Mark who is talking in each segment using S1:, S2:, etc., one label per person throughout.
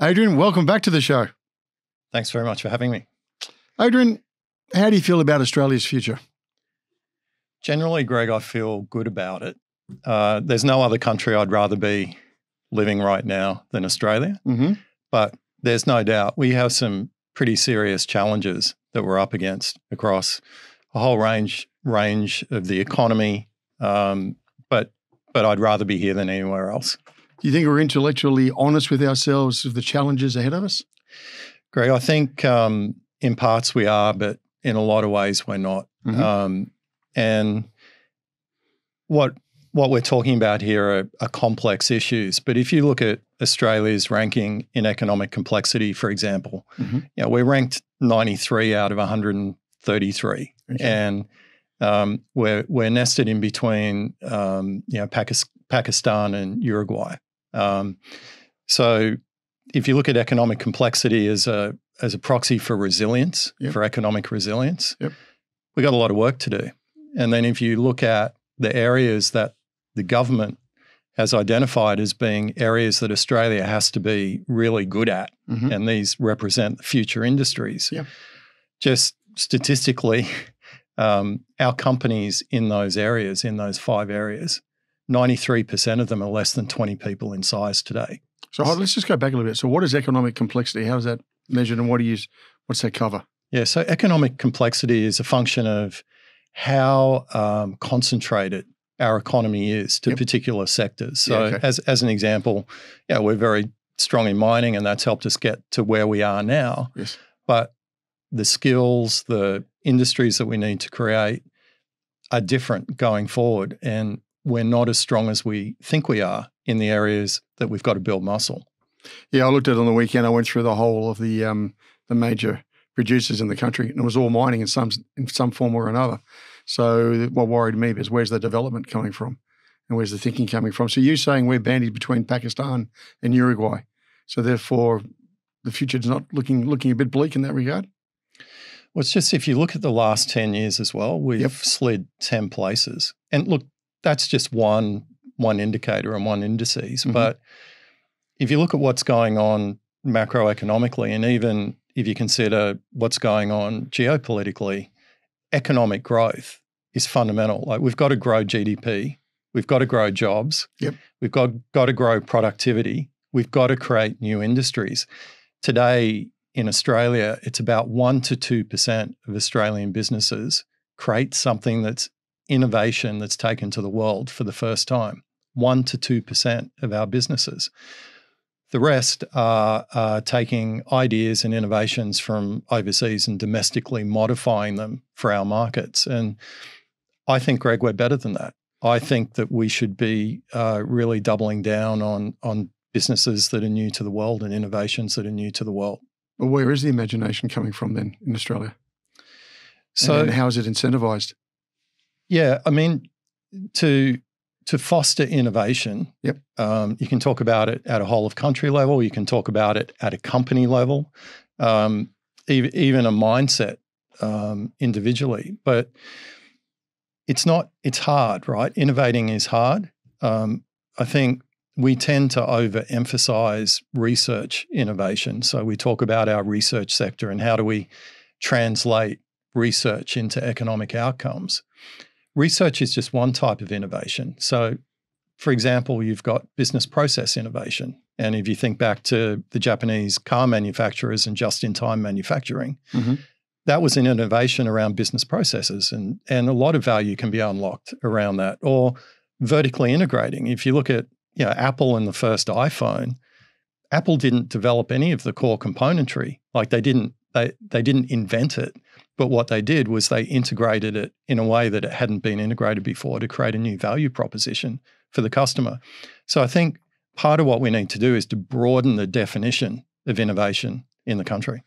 S1: Adrian, welcome back to the show.
S2: Thanks very much for having me.
S1: Adrian, how do you feel about Australia's future?
S2: Generally, Greg, I feel good about it. Uh, there's no other country I'd rather be living right now than Australia.
S1: Mm-hmm.
S2: But there's no doubt we have some pretty serious challenges that we're up against across a whole range range of the economy. Um, but but I'd rather be here than anywhere else.
S1: Do you think we're intellectually honest with ourselves of the challenges ahead of us?
S2: Greg, I think um, in parts we are, but in a lot of ways we're not.
S1: Mhm.
S2: Um, and what what we're talking about here are, are complex issues. But if you look at Australia's ranking in economic complexity, for example,
S1: Mhm.
S2: you know, we're ranked 93 out of 133,
S1: Okay.
S2: and um, we're we're nested in between um, you know Pakistan and Uruguay. Um, so if you look at economic complexity as a as a proxy for resilience,
S1: Yep.
S2: for economic resilience,
S1: Yep.
S2: we got a lot of work to do. And then if you look at the areas that the government has identified as being areas that Australia has to be really good at,
S1: Mhm.
S2: and these represent future industries.
S1: Yep.
S2: Just statistically, um, our companies in those areas, in those five areas, 93% of them are less than 20 people in size today.
S1: So hold- let's just go back a little bit. So, what is economic complexity? How is that measured, and what do you what's that cover?
S2: Yeah, so economic complexity is a function of how um, concentrated our economy is to
S1: Yep.
S2: particular sectors.
S1: Yeah,
S2: So,
S1: okay.
S2: as as an example, yeah, we're very strong in mining, and that's helped us get to where we are now.
S1: Yes.
S2: But the skills, the industries that we need to create are different going forward, and we're not as strong as we think we are in the areas that we've got to build muscle.
S1: Yeah, I looked at it on the weekend. I went through the whole of the um, the major producers in the country, and it was all mining in some in some form or another. So what worried me is where's the development coming from, and where's the thinking coming from? So you're saying we're bandied between Pakistan and Uruguay, so therefore the future is not looking looking a bit bleak in that regard.
S2: Well, it's just if you look at the last 10 years as well, we've
S1: Yep.
S2: slid 10 places. And look, that's just one one indicator and one indices.
S1: Mhm.
S2: But if you look at what's going on macroeconomically, and even if you consider what's going on geopolitically, economic growth is fundamental. Like we've got to grow GDP, we've got to grow jobs,
S1: Yep.
S2: we've got, got to grow productivity, we've got to create new industries. Today in Australia, it's about 1% to 2% of Australian businesses create something that's innovation that's taken to the world for the first time. 1% to 2% of our businesses. The rest are, taking ideas and innovations from overseas and domestically modifying them for our markets. And I think, Greg, we're better than that. I think that we should be uh, really doubling down on, on businesses that are new to the world and innovations that are new to the world.
S1: Well, where is the imagination coming from then in Australia?
S2: So,
S1: and how is it incentivized?
S2: Yeah, I mean, to to foster innovation,
S1: Yep.
S2: um, you can talk about it at a whole of country level. You can talk about it at a company level, um, even even a mindset um, individually. But it's not. It's hard, right? Innovating is hard. Um, I think we tend to overemphasize research innovation. So we talk about our research sector and how do we translate research into economic outcomes. Research is just one type of innovation. So, for example, you've got business process innovation. And if you think back to the Japanese car manufacturers and just in time manufacturing,
S1: Mhm.
S2: that was an innovation around business processes. And, and a lot of value can be unlocked around that. Or vertically integrating. If you look at you know, Apple and the first iPhone, Apple didn't develop any of the core componentry. Like they didn't they they didn't invent it, but what they did was they integrated it in a way that it hadn't been integrated before to create a new value proposition for the customer. So I think part of what we need to do is to broaden the definition of innovation in the country.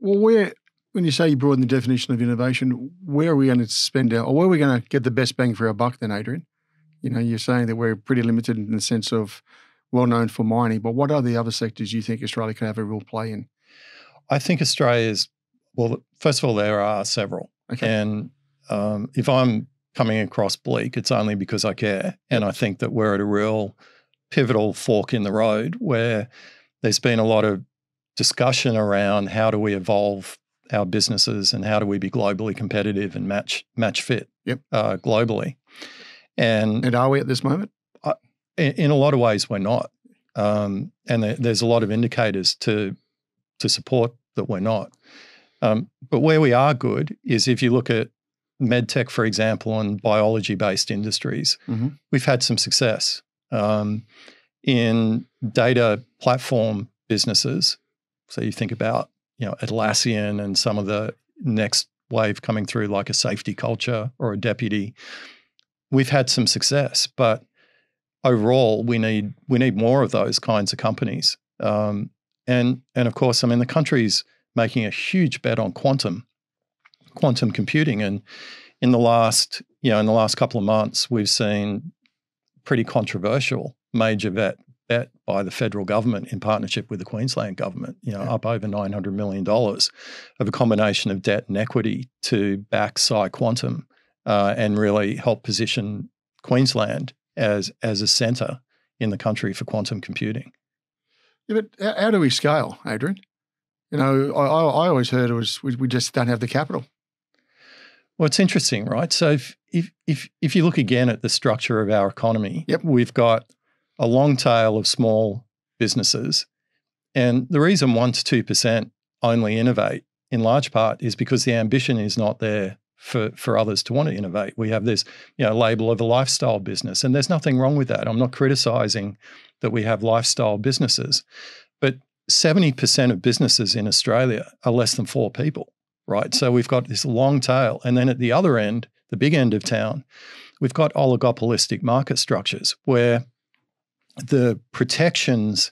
S1: Well, where when you say you broaden the definition of innovation, where are we going to spend our, or where are we going to get the best bang for our buck? Then, Adrian, you know, you're saying that we're pretty limited in the sense of well known for mining, but what are the other sectors you think Australia can have a real play in?
S2: I think Australia is, well. First of all, there are several,
S1: Okay.
S2: and um, if I'm coming across bleak, it's only because I care, and I think that we're at a real pivotal fork in the road where there's been a lot of discussion around how do we evolve our businesses and how do we be globally competitive and match match fit
S1: Yep.
S2: uh, globally. And
S1: And are we at this moment?
S2: In, in a lot of ways, we're not. Um, and there, there's a lot of indicators to to support that we're not. Um, but where we are good is if you look at medtech, for example, and biology based industries,
S1: Mhm.
S2: we've had some success. Um, in data platform businesses, so you think about you know Atlassian and some of the next wave coming through, like a safety culture or a deputy, we've had some success. But overall, we need we need more of those kinds of companies. Um, and and of course, I mean the country's making a huge bet on quantum, quantum computing, and in the last you know in the last couple of months, we've seen pretty controversial major bet bet by the federal government in partnership with the Queensland government. You know,
S1: Yeah.
S2: up over nine hundred million dollars of a combination of debt and equity to back PsiQuantum uh, and really help position Queensland as as a centre in the country for quantum computing.
S1: Yeah, but how, how do we scale, Adrian? You know, I, I, I always heard it was we, we just don't have the capital.
S2: Well, it's interesting, right? So if if if, if you look again at the structure of our economy,
S1: Yep.
S2: we've got a long tail of small businesses, and the reason one to two percent only innovate in large part is because the ambition is not there for for others to want to innovate. We have this you know label of a lifestyle business, and there's nothing wrong with that. I'm not criticizing that we have lifestyle businesses, but 70% of businesses in Australia are less than four people right? So we've got this long tail. And then at the other end, the big end of town, we've got oligopolistic market structures where the protections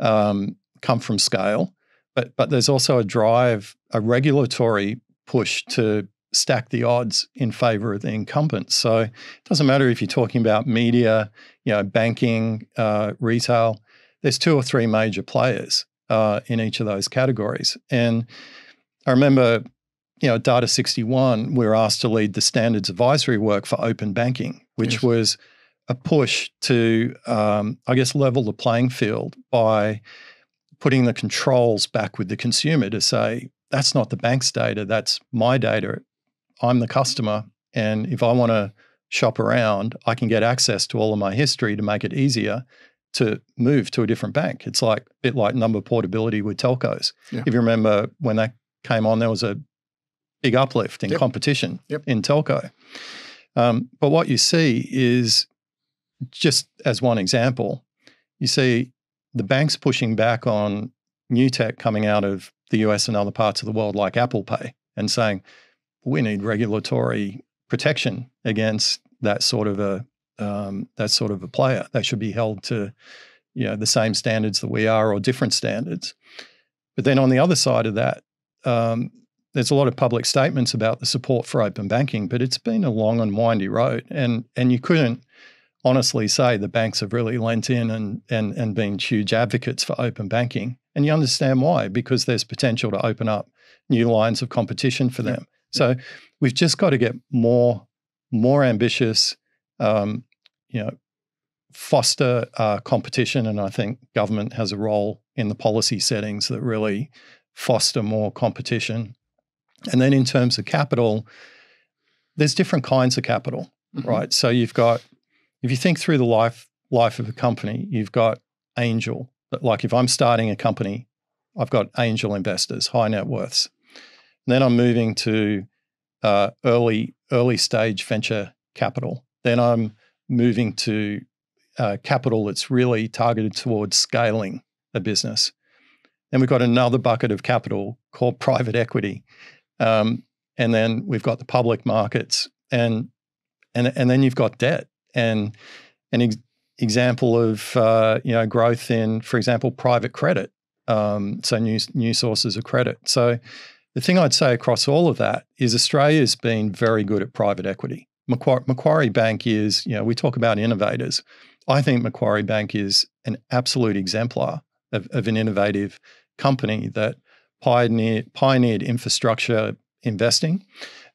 S2: um, come from scale, but, but there's also a drive, a regulatory push to stack the odds in favor of the incumbents. So it doesn't matter if you're talking about media, you know, banking, uh, retail, there's two or three major players uh, in each of those categories. And I remember you know, at Data61, we were asked to lead the standards advisory work for open banking, which
S1: Yes.
S2: was a push to, um, I guess, level the playing field by putting the controls back with the consumer to say, that's not the bank's data, that's my data. I'm the customer. And if I want to shop around, I can get access to all of my history to make it easier to move to a different bank. It's like a bit like number portability with telcos.
S1: Yeah.
S2: If you remember when that came on, there was a big uplift in
S1: Yep.
S2: competition
S1: Yep.
S2: in telco. Um, but what you see is just as one example, you see the banks pushing back on new tech coming out of the US and other parts of the world, like Apple Pay, and saying we need regulatory protection against that sort of a um, that sort of a player. They should be held to you know the same standards that we are, or different standards. But then on the other side of that, um, there's a lot of public statements about the support for open banking, but it's been a long and windy road, and and you couldn't honestly say the banks have really lent in and and and been huge advocates for open banking, and you understand why because there's potential to open up new lines of competition for them. So we've just got to get more more ambitious, um, you know, foster uh, competition, and I think government has a role in the policy settings that really foster more competition. And then in terms of capital, there's different kinds of capital,
S1: Mhm.
S2: right? So you've got, if you think through the life life of a company, you've got angel. Like if I'm starting a company, I've got angel investors, high net worths. Then I'm moving to uh, early early stage venture capital. Then I'm moving to uh, capital that's really targeted towards scaling a business. Then we've got another bucket of capital called private equity, um, and then we've got the public markets, and and and then you've got debt. And an ex- example of uh, you know growth in, for example, private credit, um, so new new sources of credit. So the thing I'd say across all of that is Australia's been very good at private equity. Macquarie, Bank is, you know, we talk about innovators. I think Macquarie Bank is an absolute exemplar of, of an innovative company that pioneered, pioneered infrastructure investing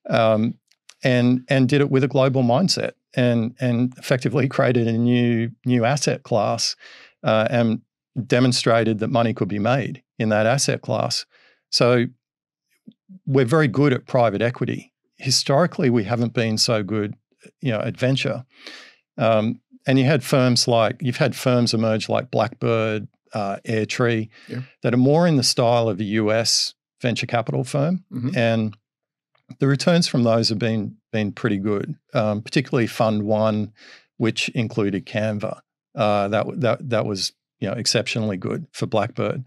S2: um, and, and did it with a global mindset. and and effectively created a new new asset class uh, and demonstrated that money could be made in that asset class. So we're very good at private equity. Historically, we haven't been so good, you know, at venture. Um, and you had firms like you've had firms emerge like Blackbird, uh, Airtree, yeah. that are more in the style of a US venture capital firm, mm-hmm. and the returns from those have been been pretty good, um, particularly Fund One, which included Canva. Uh, that that that was you know exceptionally good for Blackbird.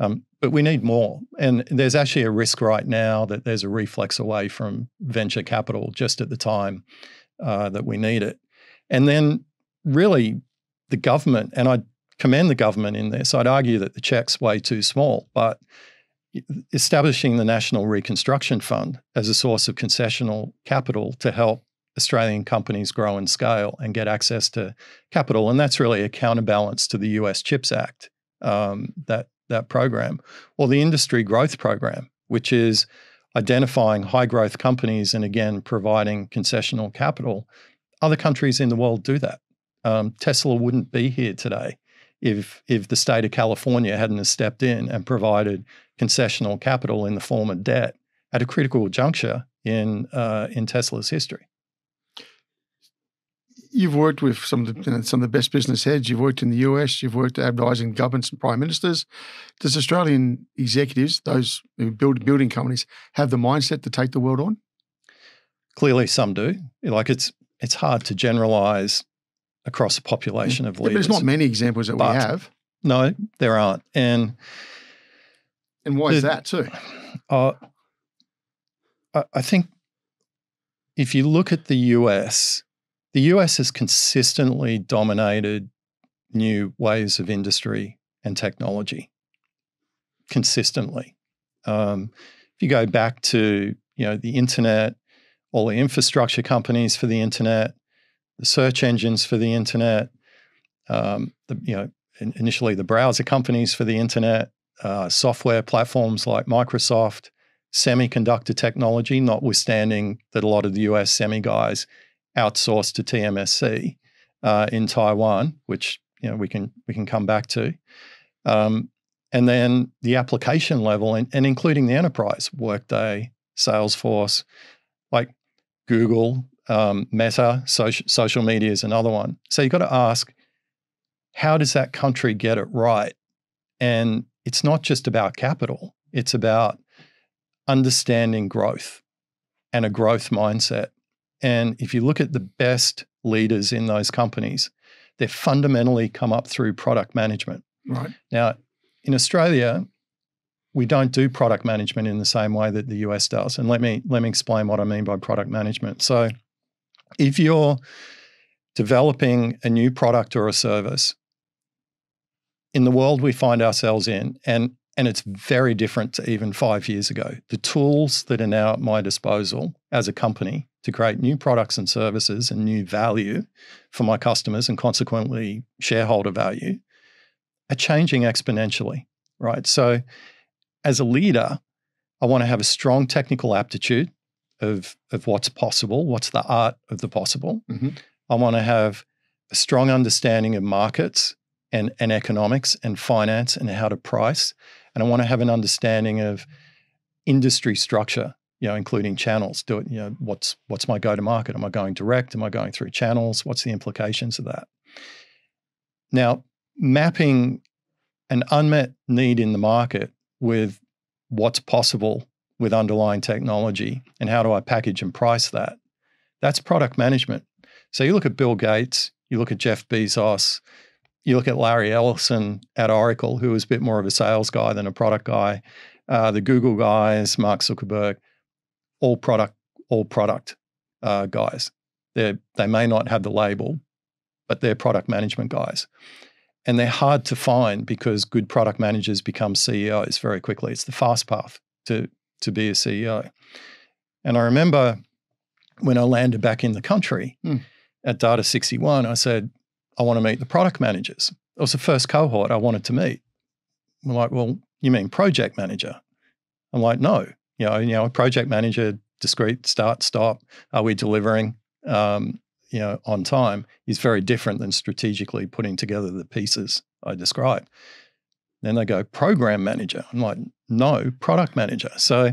S2: Um, but we need more, and there's actually a risk right now that there's a reflex away from venture capital just at the time uh, that we need it. And then really, the government, and I commend the government in this. I'd argue that the check's way too small, but establishing the National Reconstruction Fund as a source of concessional capital to help Australian companies grow and scale and get access to capital. And that's really a counterbalance to the US CHIPS Act, um, that, that program, or the Industry Growth Program, which is identifying high growth companies and again providing concessional capital. Other countries in the world do that. Um, Tesla wouldn't be here today if if the state of California hadn't stepped in and provided concessional capital in the form of debt at a critical juncture in uh, in Tesla's history.
S1: You've worked with some of the, you know, some of the best business heads. You've worked in the US. You've worked advising governments and prime ministers. Does Australian executives, those who build building companies, have the mindset to take the world on?
S2: Clearly, some do. Like it's it's hard to generalize across a population of leaders.
S1: Yeah, there's not many examples that but we have.
S2: No, there aren't. And
S1: and why the, is that too? Uh,
S2: I think if you look at the US, the US has consistently dominated new ways of industry and technology. Consistently. Um, if you go back to you know the internet, all the infrastructure companies for the internet, the search engines for the internet, um, the, you know, initially the browser companies for the internet, uh, software platforms like Microsoft, semiconductor technology, notwithstanding that a lot of the US semi guys outsource to TMSC uh, in Taiwan, which you know we can we can come back to. Um, and then the application level and, and including the enterprise, Workday, Salesforce, like Google, um, Meta, social, social media is another one. So you've got to ask, how does that country get it right? And it's not just about capital, it's about understanding growth and a growth mindset. And if you look at the best leaders in those companies, they've fundamentally come up through product management.
S1: Right.
S2: Now, in Australia, we don't do product management in the same way that the US does. And let me let me explain what I mean by product management. So if you're developing a new product or a service in the world we find ourselves in, and and it's very different to even five years ago. The tools that are now at my disposal as a company to create new products and services and new value for my customers and consequently shareholder value are changing exponentially, right? So, as a leader, I want to have a strong technical aptitude of of what's possible, what's the art of the possible. Mm-hmm. I want to have a strong understanding of markets and, and economics and finance and how to price. And I want to have an understanding of industry structure, you know, including channels. Do it, you know, what's what's my go-to-market? Am I going direct? Am I going through channels? What's the implications of that? Now, mapping an unmet need in the market with what's possible with underlying technology and how do I package and price that? That's product management. So you look at Bill Gates, you look at Jeff Bezos, you look at Larry Ellison at Oracle, who was a bit more of a sales guy than a product guy. Uh, the Google guys, Mark Zuckerberg, all product, all product uh, guys. They they may not have the label, but they're product management guys, and they're hard to find because good product managers become CEOs very quickly. It's the fast path to to be a CEO. And I remember when I landed back in the country mm. at Data61, I said, I want to meet the product managers. It was the first cohort I wanted to meet. I'm like, well, you mean project manager? I'm like, no, you know, you know, a project manager, discrete, start, stop. Are we delivering? Um, you know, on time is very different than strategically putting together the pieces I described. Then they go program manager. I'm like, no, product manager. So,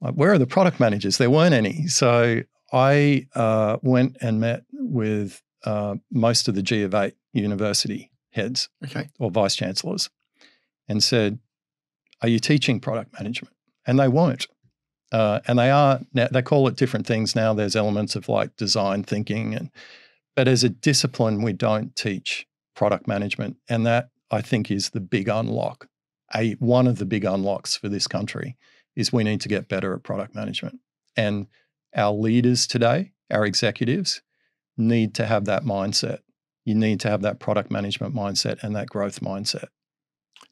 S2: like, where are the product managers? There weren't any. So I uh, went and met with uh, most of the G of eight university heads
S1: Okay.
S2: or vice chancellors and said, Are you teaching product management? And they won't. Uh, and they are now, they call it different things now. There's elements of like design thinking, and but as a discipline, we don't teach product management, and that I think is the big unlock. A one of the big unlocks for this country is we need to get better at product management, and our leaders today, our executives, need to have that mindset. You need to have that product management mindset and that growth mindset.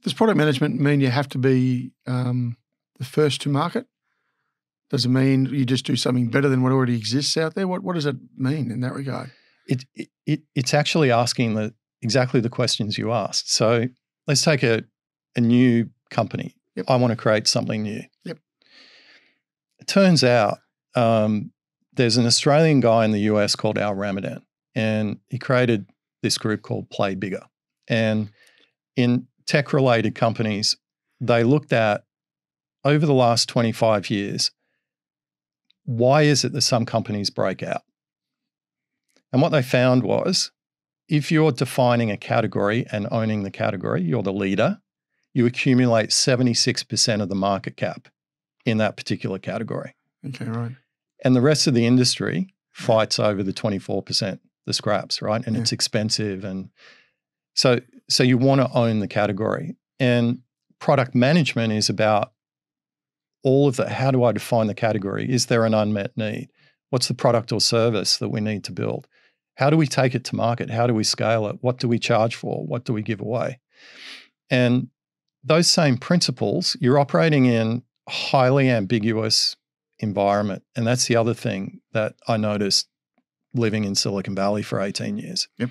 S1: Does product management mean you have to be um, the first to market? Does it mean you just do something better than what already exists out there? What What does it mean in that regard?
S2: It, it, it it's actually asking the exactly the questions you asked. So let's take a a new company.
S1: Yep.
S2: I want to create something new.
S1: Yep.
S2: It turns out um, there's an Australian guy in the US called Al Ramadan, and he created this group called Play Bigger. And in tech related companies, they looked at over the last 25 years why is it that some companies break out? And what they found was if you're defining a category and owning the category, you're the leader, you accumulate 76% of the market cap in that particular category.
S1: Okay, right.
S2: And the rest of the industry fights over the 24%, the scraps, right? And
S1: Yeah.
S2: it's expensive. And so, so you want to own the category. And product management is about all of that. How do I define the category? Is there an unmet need? What's the product or service that we need to build? How do we take it to market? How do we scale it? What do we charge for? What do we give away? And those same principles, you're operating in highly ambiguous environment. And that's the other thing that I noticed living in Silicon Valley for 18 years.
S1: Yep.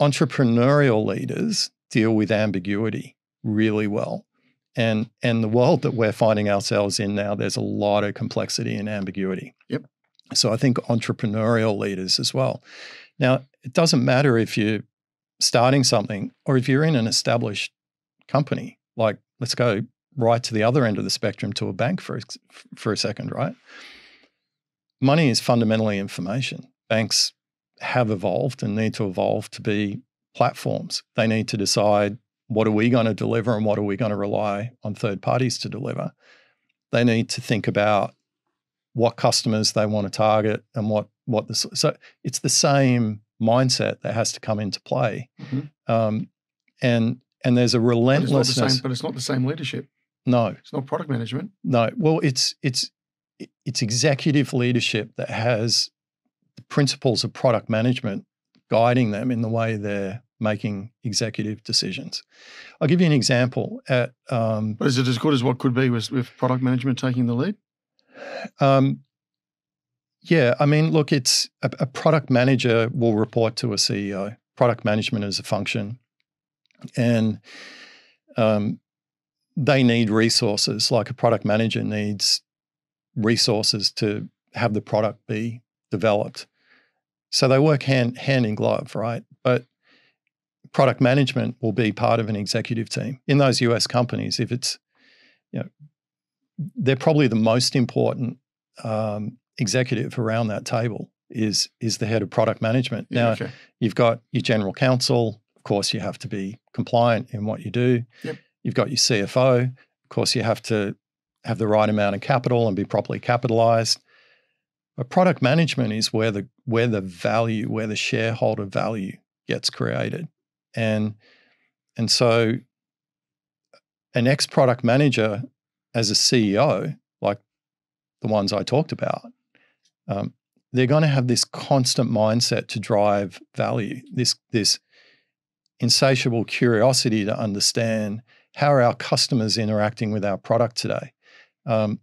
S2: Entrepreneurial leaders deal with ambiguity really well. And and the world that we're finding ourselves in now, there's a lot of complexity and ambiguity.
S1: Yep.
S2: So I think entrepreneurial leaders as well. Now, it doesn't matter if you're starting something or if you're in an established company. Like, let's go right to the other end of the spectrum to a bank for for a second, right? Money is fundamentally information. Banks have evolved and need to evolve to be platforms. They need to decide what are we going to deliver and what are we going to rely on third parties to deliver. They need to think about what customers they want to target and what what the so it's the same mindset that has to come into play.
S1: Mhm.
S2: Um, and and there's a
S1: But it's, the
S2: relentlessness.
S1: same, but it's not the same leadership.
S2: No,
S1: It's not product management.
S2: no. Well, it's it's it's executive leadership that has the principles of product management guiding them in the way they're making executive decisions. I'll give you an example. At um,
S1: But is it as good as what could be with, with product management taking the lead?
S2: um, yeah, I mean, look, it's a, a product manager will report to a CEO. Product management is a function, and um, they need resources. Like a product manager needs resources to have the product be developed. So they work hand hand in glove, right? Product management will be part of an executive team in those US companies. If it's, you know, they're probably the most important um, executive around that table is is the head of product management.
S1: Yeah,
S2: now
S1: okay.
S2: you've got your general counsel. Of course, you have to be compliant in what you do.
S1: Yep.
S2: You've got your CFO. Of course, you have to have the right amount of capital and be properly capitalized. But product management is where the where the value, where the shareholder value gets created. And and so an ex-product manager as a CEO, like the ones I talked about, um, they're going to have this constant mindset to drive value, this this insatiable curiosity to understand how are our customers interacting with our product today. Um,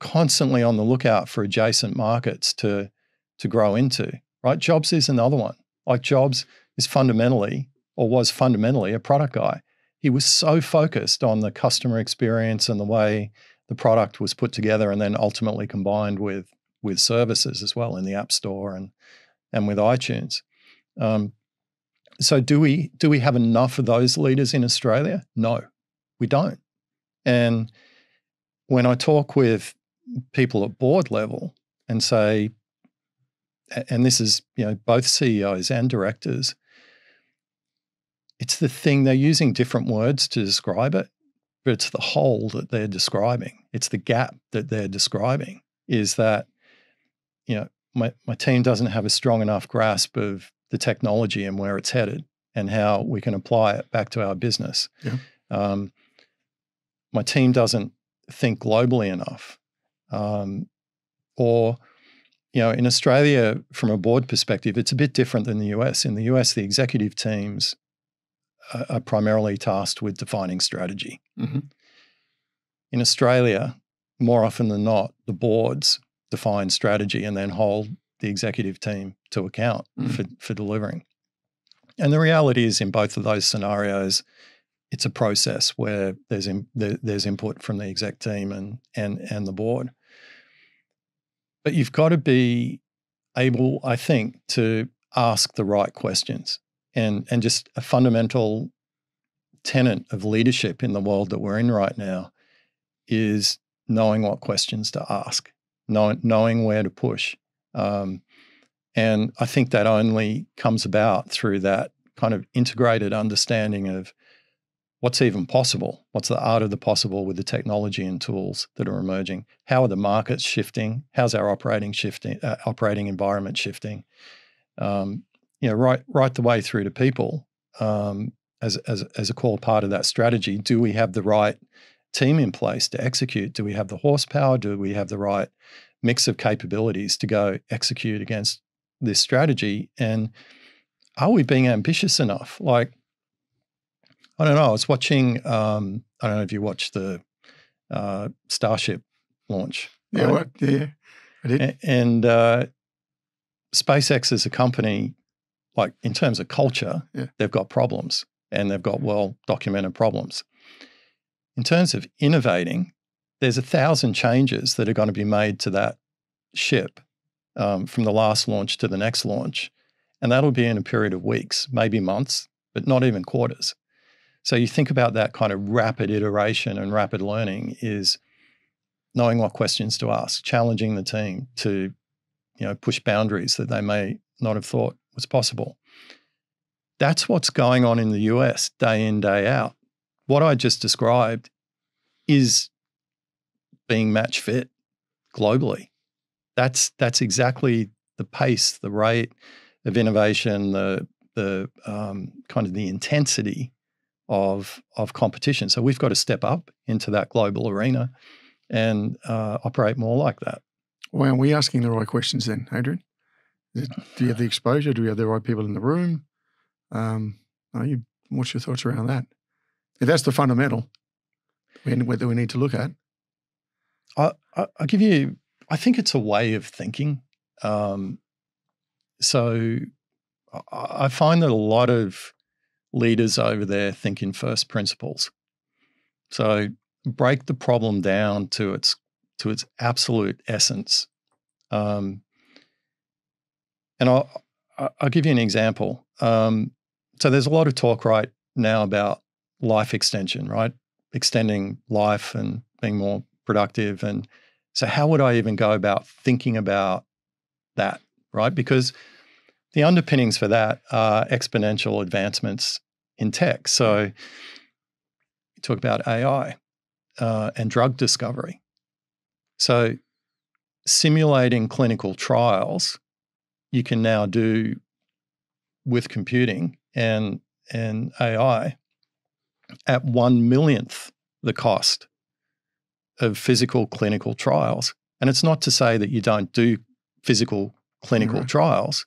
S2: constantly on the lookout for adjacent markets to to grow into. Right, Jobs is another one. Like Jobs is fundamentally or was fundamentally a product guy. He was so focused on the customer experience and the way the product was put together and then ultimately combined with with services as well in the app store and and with iTunes. Um, so do we do we have enough of those leaders in Australia? No, we don't. And when I talk with people at board level and say, and this is you know both CEOs and directors, it's the thing they're using different words to describe it, but it's the hole that they're describing. It's the gap that they're describing. Is that you know my my team doesn't have a strong enough grasp of the technology and where it's headed and how we can apply it back to our business.
S1: Yeah.
S2: Um, my team doesn't think globally enough, um, or you know, in Australia, from a board perspective, it's a bit different than the US. In the US, the executive teams are, primarily tasked with defining strategy.
S1: Mm-hmm.
S2: In Australia, more often than not, the boards define strategy and then hold the executive team to account
S1: Mm.
S2: for, for delivering. And the reality is, in both of those scenarios, it's a process where there's in, there, there's input from the exec team and and and the board. But you've got to be able, I think, to ask the right questions. And and just a fundamental tenet of leadership in the world that we're in right now is knowing what questions to ask, knowing knowing where to push. Um, and I think that only comes about through that kind of integrated understanding of what's even possible, what's the art of the possible with the technology and tools that are emerging. How are the markets shifting? How's our operating shifting, uh, operating environment shifting? Um, you know, right right the way through to people um, as as as a core part of that strategy. Do we have the right team in place to execute? Do we have the horsepower? Do we have the right mix of capabilities to go execute against this strategy? And are we being ambitious enough? Like, I don't know. I was watching. Um, I don't know if you watched the uh, Starship launch.
S1: Yeah,
S2: right?
S1: what? Yeah, yeah, I did.
S2: A- and uh, SpaceX as a company, like in terms of culture,
S1: Yeah.
S2: they've got problems and they've got well documented problems. In terms of innovating, there's a thousand changes that are going to be made to that ship um, from the last launch to the next launch. And that'll be in a period of weeks, maybe months, but not even quarters. So you think about that kind of rapid iteration and rapid learning is knowing what questions to ask, challenging the team to, you know, push boundaries that they may not have thought was possible. That's what's going on in the US day in, day out. What I just described is being match fit globally. That's that's exactly the pace, the rate of innovation, the the um, kind of the intensity of of competition. So we've got to step up into that global arena and uh, operate more like that.
S1: Well, are we asking the right questions then, Adrian? It, do you have the exposure? Do we have the right people in the room? Um, are you, what's your thoughts around that? If that's the fundamental, whether we need to look at.
S2: I, I, I'll give you. I think it's a way of thinking. Um, so I, I find that a lot of leaders over there think in first principles. So break the problem down to its to its absolute essence. Um, and I'll I'll give you an example. Um, so there's a lot of talk right now about life extension, right? Extending life and being more productive. And so, how would I even go about thinking about that, right? Because the underpinnings for that are exponential advancements in tech. So, you talk about AI uh, and drug discovery. So, simulating clinical trials, you can now do with computing and and AI at one millionth the cost of physical clinical trials. And it's not to say that you don't do physical clinical
S1: Right.
S2: trials,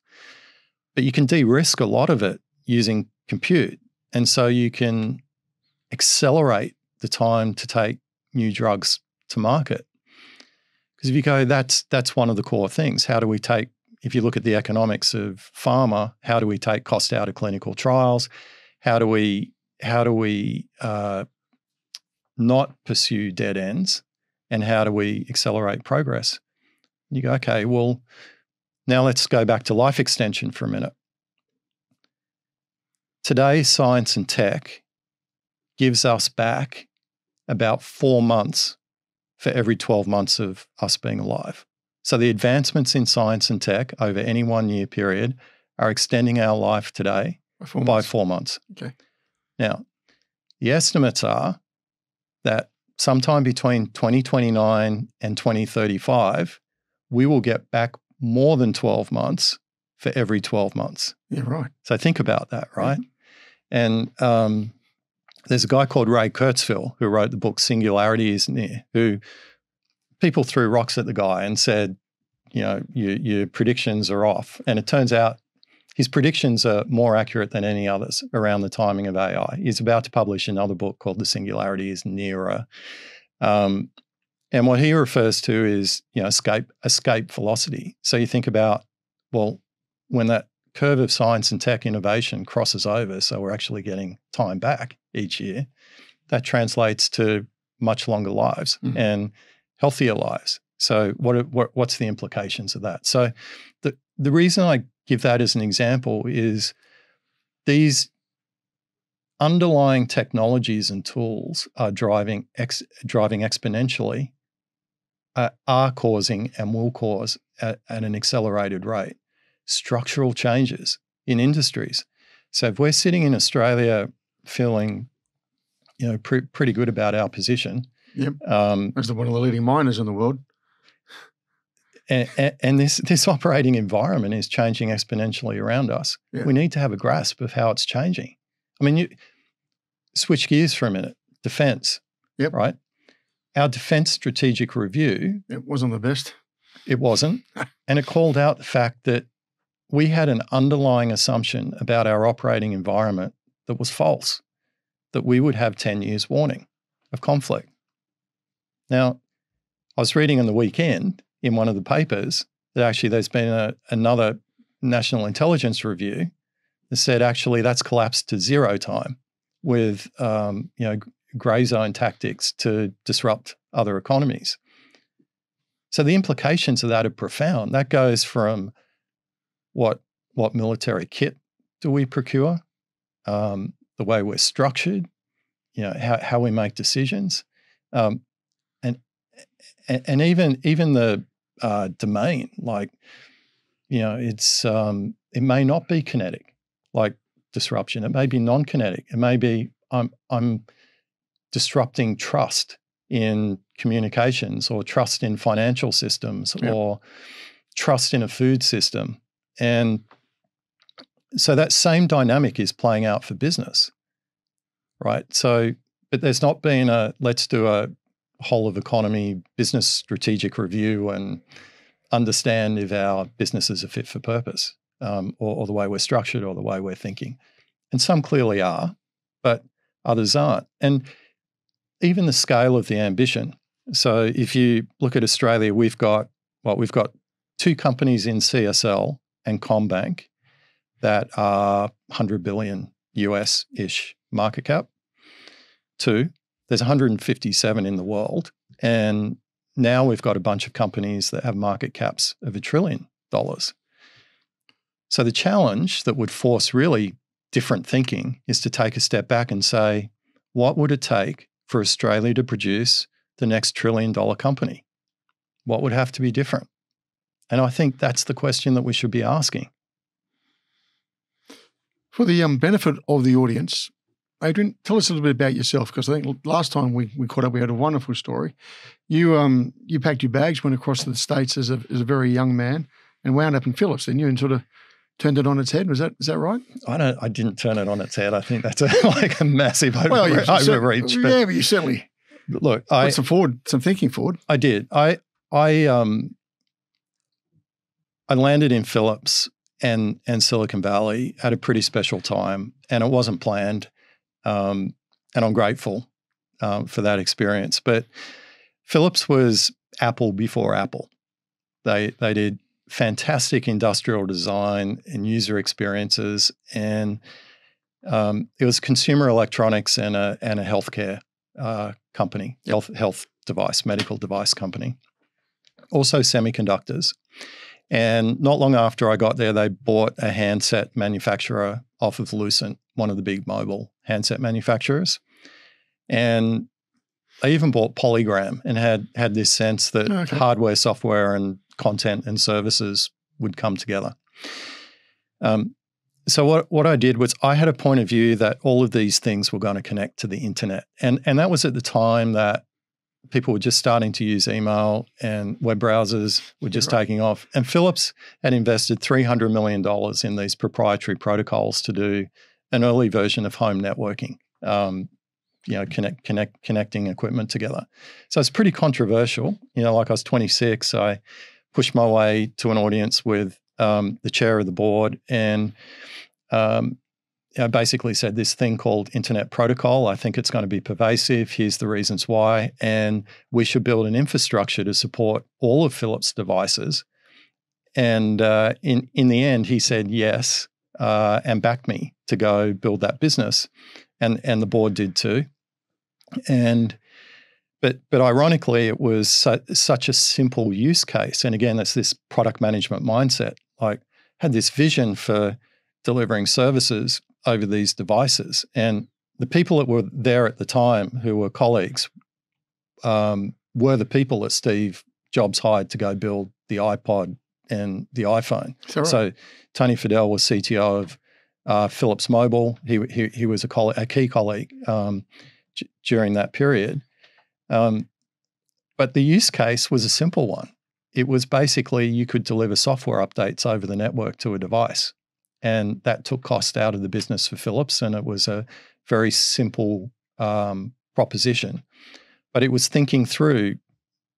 S2: but you can de-risk a lot of it using compute. And so you can accelerate the time to take new drugs to market. Because if you go, that's that's one of the core things. How do we take, if you look at the economics of pharma, how do we take cost out of clinical trials? How do we how do we uh, not pursue dead ends? And how do we accelerate progress? You go, okay, well, Now let's go back to life extension for a minute. Today, science and tech gives us back about four months for every 12 months of us being alive. So the advancements in science and tech over any one year period are extending our life today
S1: By four
S2: by
S1: months.
S2: four months.
S1: Okay.
S2: Now, the estimates are that sometime between 2029 and 2035, we will get back more than 12 months for every 12 months.
S1: Yeah, right.
S2: So think about that, right? And um, there's a guy called Ray Kurzweil who wrote the book Singularity is Near, who people threw rocks at the guy and said, you know, your, your predictions are off. And it turns out his predictions are more accurate than any others around the timing of AI. He's about to publish another book called The Singularity is Nearer. Um, and what he refers to is, you know, escape escape velocity. So you think about, well, when that curve of science and tech innovation crosses over, so we're actually getting time back each year, that translates to much longer lives
S1: Mhm.
S2: and healthier lives. So what, what what's the implications of that? So the the reason I give that as an example is these underlying technologies and tools are driving ex, driving exponentially uh, are causing and will cause at, at an accelerated rate structural changes in industries. So if we're sitting in Australia feeling, you know, pre- pretty good about our position,
S1: Yep.
S2: um,
S1: As the one of the leading miners in the world.
S2: and, and, this this operating environment is changing exponentially around us.
S1: Yeah.
S2: We need to have a grasp of how it's changing. I mean, you switch gears for a minute. Defense,
S1: Yep.
S2: right? Our defense strategic review
S1: It wasn't the best.
S2: It wasn't. and it called out the fact that we had an underlying assumption about our operating environment that was false, that we would have 10 years warning of conflict. Now, I was reading on the weekend in one of the papers that actually there's been a, another national intelligence review that said actually that's collapsed to zero time with um, you know grey zone tactics to disrupt other economies. So the implications of that are profound. That goes from what what military kit do we procure, um, the way we're structured, you know how, how we make decisions, um, and and even even the uh, domain like you know it's um, it may not be kinetic like disruption. It may be non-kinetic. It may be I'm I'm disrupting trust in communications or trust in financial systems or trust in a food system. And so that same dynamic is playing out for business, right? So, but there's not been a let's do a whole of economy business strategic review and understand if our businesses are fit for purpose um, or, or the way we're structured or the way we're thinking. And some clearly are, but others aren't. And even the scale of the ambition. So if you look at Australia, we've got well, we've got two companies in CSL and CommBank that are 100 billion US ish market cap. Two, there's 157 in the world. And now we've got a bunch of companies that have market caps of a trillion dollars. So the challenge that would force really different thinking is to take a step back and say, what would it take for Australia to produce the next trillion dollar company? What would have to be different? And I think that's the question that we should be asking.
S1: For the um, benefit of the audience, Adrian, tell us a little bit about yourself because I think last time we, we caught up, we had a wonderful story. You um you packed your bags, went across to the states as a as a very young man, and wound up in Philips. Then you and sort of turned it on its head. Was that is that right?
S2: I don't. I didn't turn it on its head. I think that's a, like a massive over,
S1: Well, you
S2: overreach. But
S1: yeah, but you certainly
S2: look, I
S1: put some forward, some thinking forward.
S2: I did. I I um I landed in Philips and and Silicon Valley at a pretty special time, and it wasn't planned. Um, and I'm grateful um, for that experience. But Philips was Apple before Apple. They they did fantastic industrial design and user experiences, and um, it was consumer electronics and a and a healthcare uh, company, health health device, medical device company. Also semiconductors, And not long after I got there, they bought a handset manufacturer off of Lucent, one of the big mobile handset manufacturers. And I even bought Polygram and had had this sense that
S1: Okay.
S2: hardware, software, and content and services would come together. Um, so what what I did was I had a point of view that all of these things were going to connect to the internet, and and that was at the time that people were just starting to use email and web browsers were just
S1: Right.
S2: taking off. And Philips had invested three hundred million dollars in these proprietary protocols to do an early version of home networking. Um, you know, connect, connect, connecting equipment together. So it's pretty controversial. You know, like I was 26, I pushed my way to an audience with um, the chair of the board and um, I basically said this thing called Internet Protocol. I think it's going to be pervasive. Here's the reasons why. And we should build an infrastructure to support all of Philips' devices. And uh, in, in the end, he said yes uh, and backed me to go build that business. And, and the board did too. And but but ironically, it was su- such a simple use case. And again, it's this product management mindset. Like had this vision for delivering services over these devices, and the people that were there at the time, who were colleagues, um, were the people that Steve Jobs hired to go build the iPod and the iPhone.
S1: Right?
S2: So Tony Fadell was CTO of uh, Philips Mobile. He, he he was a, coll- a key colleague um, d- during that period. Um, but the use case was a simple one. It was basically you could deliver software updates over the network to a device, and that took cost out of the business for Philips, and it was a very simple um, proposition. But it was thinking through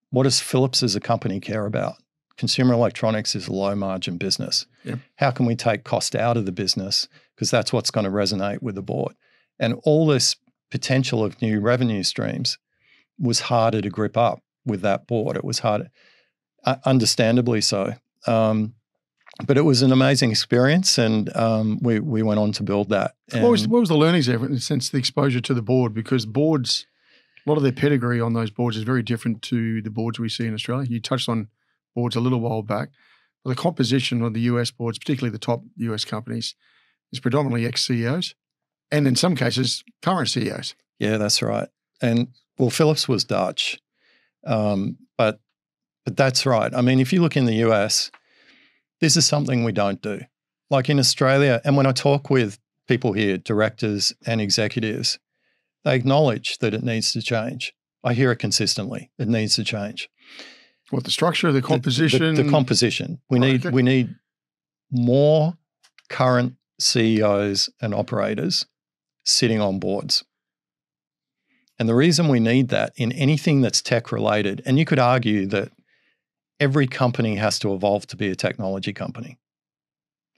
S2: what does Philips as a company care about? Consumer electronics is a low margin business.
S1: Yeah.
S2: How can we take cost out of the business? Because that's what's going to resonate with the board. And all this potential of new revenue streams was harder to grip up with that board. It was harder, uh, understandably so. Um, but it was an amazing experience, and um, we we went on to build that.
S1: what was what was the learnings there in the sense the exposure to the board? Because boards, a lot of their pedigree on those boards is very different to the boards we see in Australia. You touched on boards a little while back. But The composition of the US boards, particularly the top US companies, is predominantly ex CEOs, and in some cases, current CEOs.
S2: Yeah, that's right. And well, Philips was Dutch, um, but but that's right. I mean, if you look in the US, this is something we don't do. Like in Australia, and when I talk with people here, directors and executives, they acknowledge that it needs to change. I hear it consistently. It needs to change.
S1: What the structure, the
S2: The-
S1: composition,
S2: the, the composition. We
S1: Right,
S2: need we need more current CEOs and operators sitting on boards. And the reason we need that in anything that's tech related, and you could argue that every company has to evolve to be a technology company.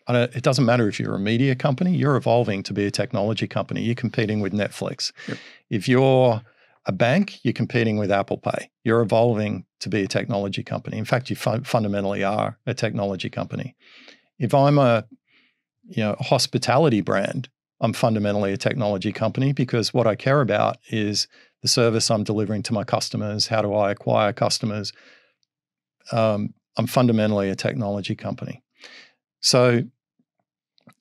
S2: I don't, it doesn't matter if you're a media company, you're evolving to be a technology company. You're competing with Netflix.
S1: Yep.
S2: If you're a bank, you're competing with Apple Pay. You're evolving to be a technology company. In fact, you fu- fundamentally are a technology company. If I'm a you know hospitality brand, I'm fundamentally a technology company because what I care about is the service I'm delivering to my customers. How do I acquire customers? Um, I'm fundamentally a technology company. So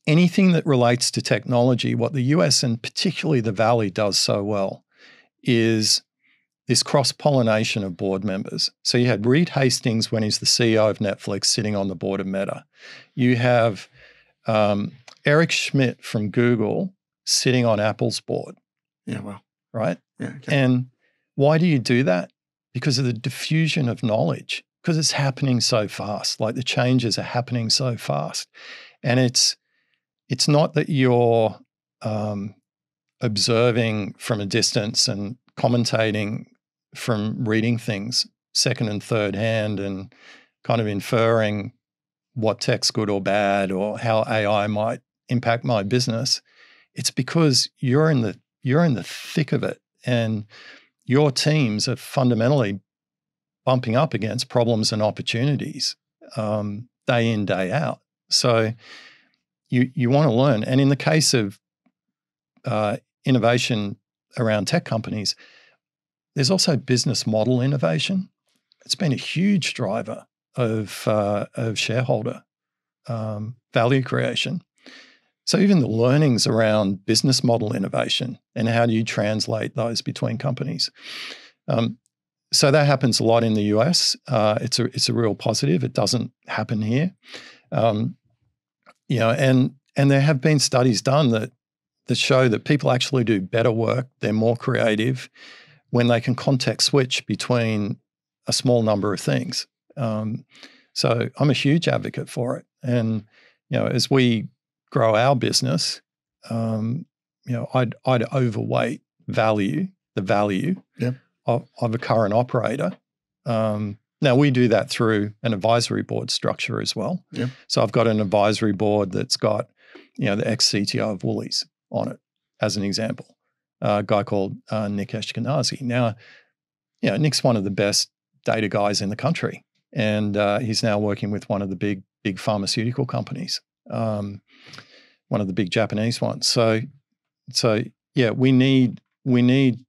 S2: anything that relates to technology, what the US and particularly the Valley does so well is this cross pollination of board members. So you had Reed Hastings when he's the CEO of Netflix sitting on the board of Meta. You have um, Eric Schmidt from Google sitting on Apple's board,
S1: yeah, well,
S2: right?
S1: yeah, okay.
S2: And why do you do that? Because of the diffusion of knowledge, because it's happening so fast. Like the changes are happening so fast. And it's it's not that you're um, observing from a distance and commentating from reading things second and third hand and kind of inferring what tech's good or bad or how AI might impact my business. It's because you're in the you're in the thick of it and your teams are fundamentally bumping up against problems and opportunities um, day in day out so you you want to learn and in the case of uh, innovation around tech companies there's also business model innovation it's been a huge driver of uh, of shareholder um, value creation. So even the learnings around business model innovation and how do you translate those between companies. Um, so that happens a lot in the US. Uh, it's a it's a real positive. It doesn't happen here. Um, you know, and and there have been studies done that that show that people actually do better work. They're more creative when they can context switch between a small number of things. Um, so I'm a huge advocate for it. And you know, as we grow our business, um, you know, I'd I'd overweight value the value
S1: yep.
S2: of, of, a current operator. Um, now we do that through an advisory board structure as well.
S1: Yep.
S2: So I've got an advisory board that's got, you know, the ex CTO of Woolies on it, as an example, a guy called uh, Nick Ashkenazi. Now, you know, Nick's one of the best data guys in the country, and uh, he's now working with one of the big big pharmaceutical companies, um, one of the big Japanese ones. So, so yeah, we need we need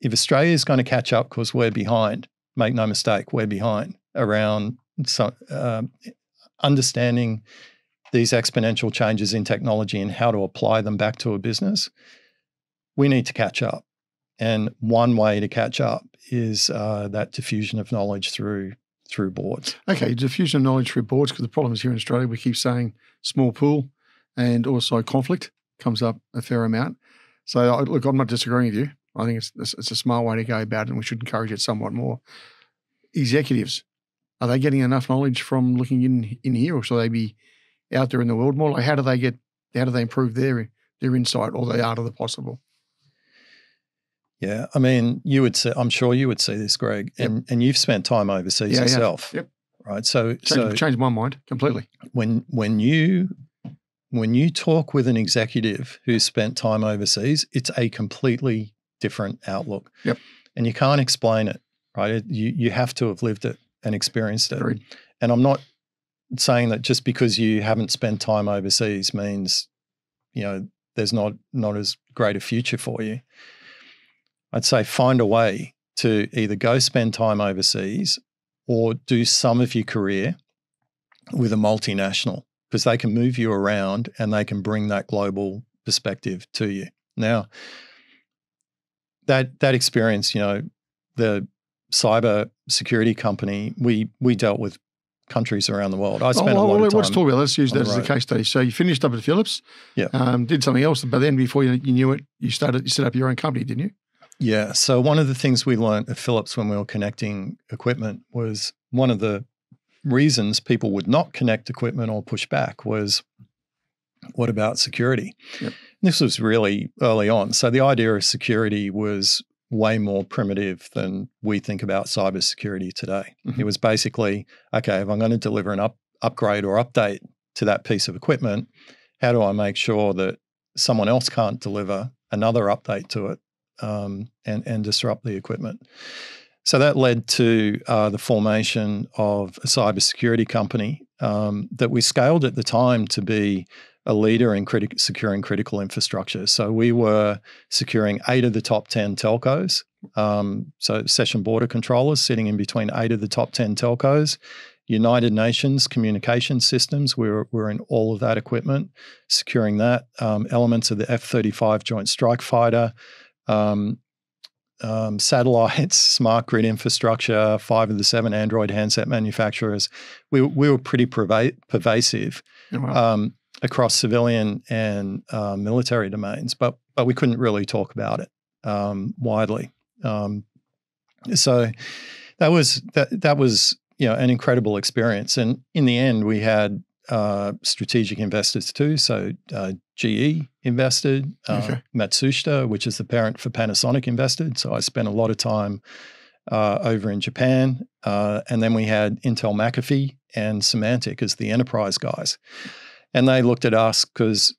S2: if Australia is going to catch up because we're behind. Make no mistake, we're behind around so, uh, understanding these exponential changes in technology and how to apply them back to a business. We need to catch up. And one way to catch up is uh, that diffusion of knowledge through through boards.
S1: Okay, diffusion of knowledge through boards, because the problem is here in Australia, we keep saying small pool and also conflict comes up a fair amount. So, look, I'm not disagreeing with you. I think it's, it's a smart way to go about it, and we should encourage it somewhat more. Executives, are they getting enough knowledge from looking in in here, or should they be out there in the world more? Like, how do they get? How do they improve their their insight or the art of the possible?
S2: Yeah, I mean, you would say, I'm sure you would see this, Greg, yep. and and you've spent time overseas yeah, yourself.
S1: Yeah. Yep.
S2: Right. So,
S1: changed, so changed my mind completely.
S2: When when you when you talk with an executive who's spent time overseas, it's a completely different outlook.
S1: Yep.
S2: And you can't explain it, right? You you have to have lived it and experienced it.
S1: Agreed.
S2: And I'm not saying that just because you haven't spent time overseas means, you know, there's not not as great a future for you. I'd say find a way to either go spend time overseas or do some of your career with a multinational because they can move you around and they can bring that global perspective to you. Now, that that experience, you know, the cyber security company, we we dealt with countries around the world. I spent oh, well, a lot well, of time.
S1: Let's talk about. Let's use that as a case study. So you finished up at Philips.
S2: Yeah.
S1: Um, did something else, but then before you, you knew it, you started. You set up your own company, didn't you?
S2: Yeah. So one of the things we learned at Philips when we were connecting equipment was one of the reasons people would not connect equipment or push back was what about security?
S1: Yep.
S2: This was really early on. So the idea of security was way more primitive than we think about cybersecurity today. Mm-hmm. It was basically okay, if I'm going to deliver an up, upgrade or update to that piece of equipment, how do I make sure that someone else can't deliver another update to it um, and, and disrupt the equipment. So that led to uh, the formation of a cybersecurity company um, that we scaled at the time to be a leader in criti- securing critical infrastructure. So we were securing eight of the top 10 telcos. Um, so session border controllers sitting in between eight of the top 10 telcos. United Nations communication systems, we were, we were in all of that equipment, securing that. Um, elements of the F 35 Joint Strike Fighter, um, um, satellites, smart grid infrastructure, five of the seven Android handset manufacturers. We, we were pretty perva- pervasive
S1: oh, wow.
S2: um, across civilian and uh, military domains, but but we couldn't really talk about it um, widely. Um, so that was that that was you know an incredible experience, and in the end, we had uh, strategic investors too. So uh, GE invested, uh, okay. Matsushita, which is the parent for Panasonic, invested. So I spent a lot of time uh, over in Japan, uh, and then we had Intel McAfee and Symantec as the enterprise guys, and they looked at us because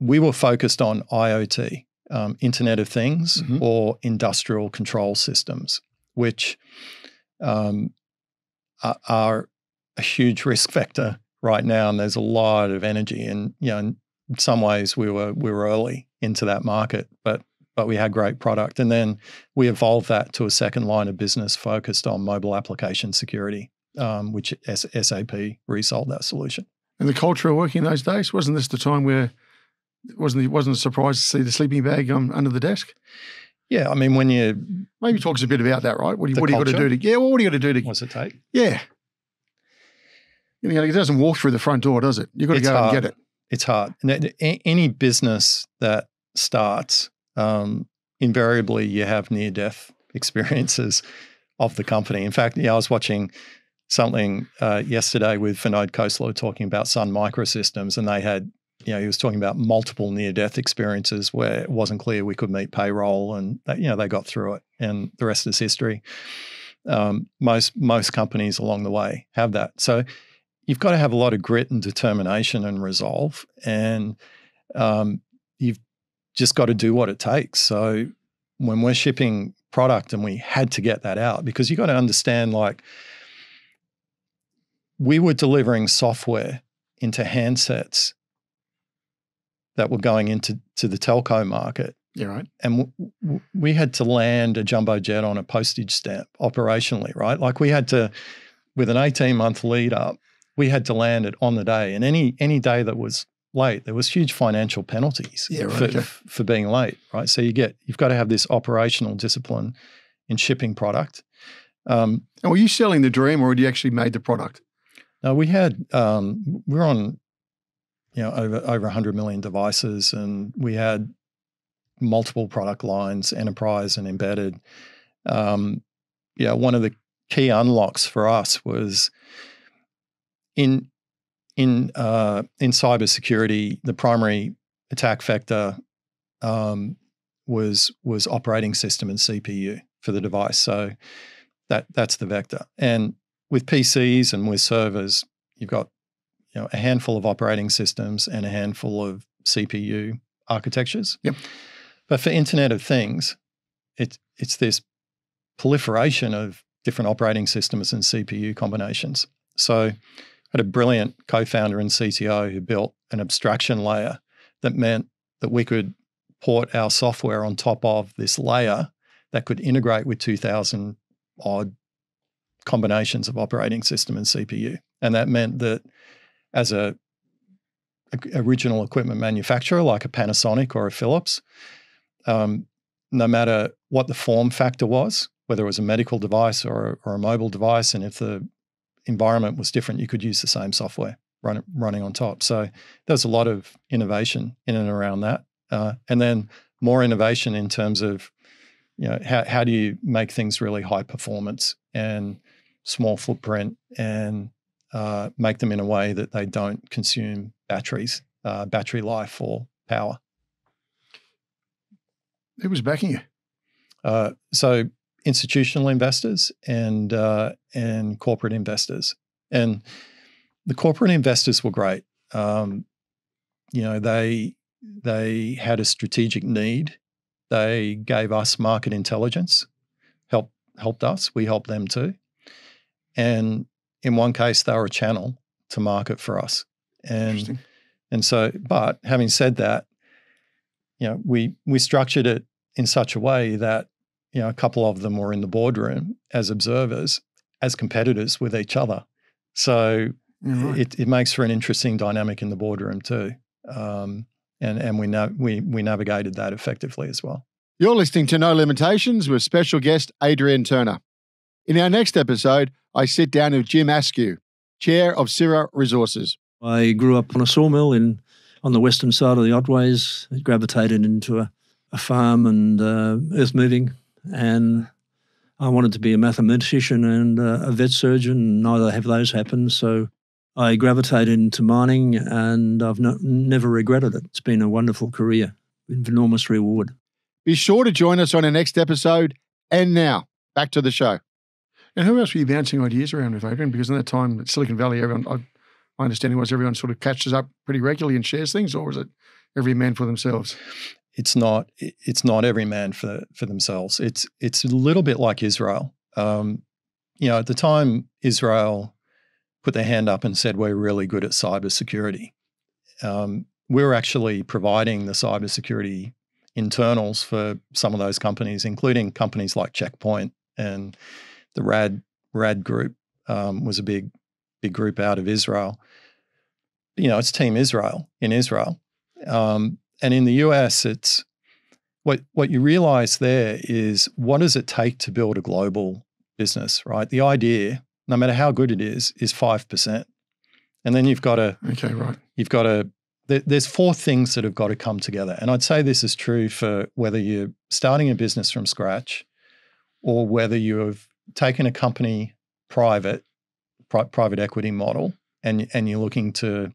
S2: we were focused on IoT, um, Internet of Things, mm-hmm. or industrial control systems, which um, are, are a huge risk factor right now, and there's a lot of energy. And you know, in some ways, we were we were early into that market, but but we had great product. And then we evolved that to a second line of business focused on mobile application security. um, which S- SAP resold that solution.
S1: And the culture of working those days wasn't this the time where wasn't it wasn't a surprise to see the sleeping bag um, under the desk?
S2: Yeah, I mean when you
S1: maybe talk us a bit about that, right? What do you, what do you got to do to yeah? Well, what do you got to do to
S2: what's it take?
S1: yeah? You know, it doesn't walk through the front door, does it? You've got to
S2: It's
S1: go and get it.
S2: It's hard. And any business that starts, um, invariably you have near death experiences of the company. In fact, yeah, I was watching something uh, yesterday with Vinod Khosla talking about Sun Microsystems, and they had, you know, he was talking about multiple near death experiences where it wasn't clear we could meet payroll, and they, you know they got through it, and the rest is history. Um, most most companies along the way have that. So you've got to have a lot of grit and determination and resolve, and um, you've just got to do what it takes. So when we're shipping product and we had to get that out because you've got to understand like we were delivering software into handsets that were going into to the telco market
S1: Yeah, right.
S2: and w- w- we had to land a jumbo jet on a postage stamp operationally, right? Like we had to, with an eighteen month lead up, we had to land it on the day, and any any day that was late, there was huge financial penalties
S1: Yeah, right,
S2: for,
S1: okay.
S2: for being late, right? So you get you've got to have this operational discipline in shipping product. Um,
S1: And were you selling the dream, or had you actually made the product?
S2: Now we had um, we were on, you know, over over hundred million devices, and we had multiple product lines, enterprise and embedded. Um, yeah, one of the key unlocks for us was in in uh, in cybersecurity. The primary attack vector um, was was operating system and CPU for the device. So that that's the vector. And with PCs and with servers, you've got you know a handful of operating systems and a handful of CPU architectures.
S1: Yep.
S2: But for Internet of Things, it's it's this proliferation of different operating systems and CPU combinations. So I had a brilliant co-founder and CTO who built an abstraction layer that meant that we could port our software on top of this layer that could integrate with 2000 odd combinations of operating system and CPU. And that meant that as a, a- original equipment manufacturer like a Panasonic or a Philips, um, no matter what the form factor was, whether it was a medical device or, or a mobile device, and if the environment was different, you could use the same software run, running on top. So there's a lot of innovation in and around that. Uh, and then more innovation in terms of, you know, how, how do you make things really high performance and small footprint and uh, make them in a way that they don't consume batteries, uh, battery life or power.
S1: Who was backing you?
S2: Uh, so institutional investors and uh, and corporate investors, and the corporate investors were great. Um, you know, they they had a strategic need. They gave us market intelligence, helped helped us. We helped them too, and in one case, they were a channel to market for us. And and so, but having said that, you know, we we structured it in such a way that you know a couple of them were in the boardroom as observers, as competitors with each other. So
S1: right.
S2: it, it makes for an interesting dynamic in the boardroom too. Um, and and we nav- we we navigated that effectively as well.
S1: You're listening to No Limitations with special guest Adrian Turner. In our next episode, I sit down with Jim Askew, Chair of Syrah Resources.
S3: I grew up on a sawmill in on the western side of the Otways. It gravitated into a, a farm and uh, earth moving, and I wanted to be a mathematician and uh, a vet surgeon. Neither have those happened, so I gravitated into mining, and I've no, never regretted it. It's been a wonderful career, with enormous reward.
S1: Be sure to join us on our next episode. And now, back to the show. And who else were you bouncing ideas around with, Adrian? Because in that time at Silicon Valley, everyone, I, my understanding was everyone sort of catches up pretty regularly and shares things, or was it every man for themselves?
S2: it's not it's not every man for for themselves. It's it's a little bit like Israel. Um, you know, at the time Israel put their hand up and said we're really good at cybersecurity. Um, We're actually providing the cybersecurity internals for some of those companies, including companies like Checkpoint and the Rad Rad Group. um, was a big, big group out of Israel. You know, it's Team Israel in Israel, um, and in the US, it's what what you realize there is what does it take to build a global business, right? The idea, no matter how good it is, is five percent, and then you've got to
S1: Okay, right.
S2: you've got to there- there's four things that have got to come together and i'd say this is true for whether you're starting a business from scratch or whether you have taken a company private pri- private equity model and and you're looking to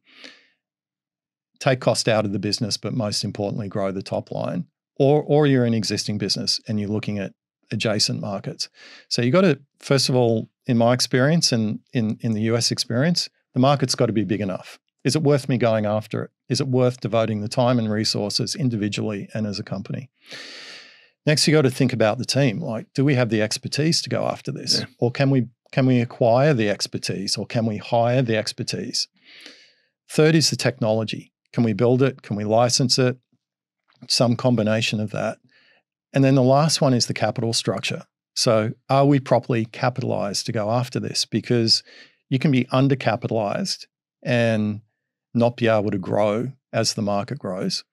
S2: take cost out of the business but most importantly grow the top line or or you're an existing business and you're looking at adjacent markets so you got to first of all in my experience and in in the US experience the market's got to be big enough is it worth me going after it? Is it worth devoting the time and resources individually and as a company? Next, you got to think about the team. Like, do we have the expertise to go after this,
S1: Yeah.
S2: or can we can we acquire the expertise, or can we hire the expertise? Third is the technology. Can we build it? Can we license it? Some combination of that. And then the last one is the capital structure. So, are we properly capitalized to go after this? Because you can be undercapitalized and not be able to grow as the market grows.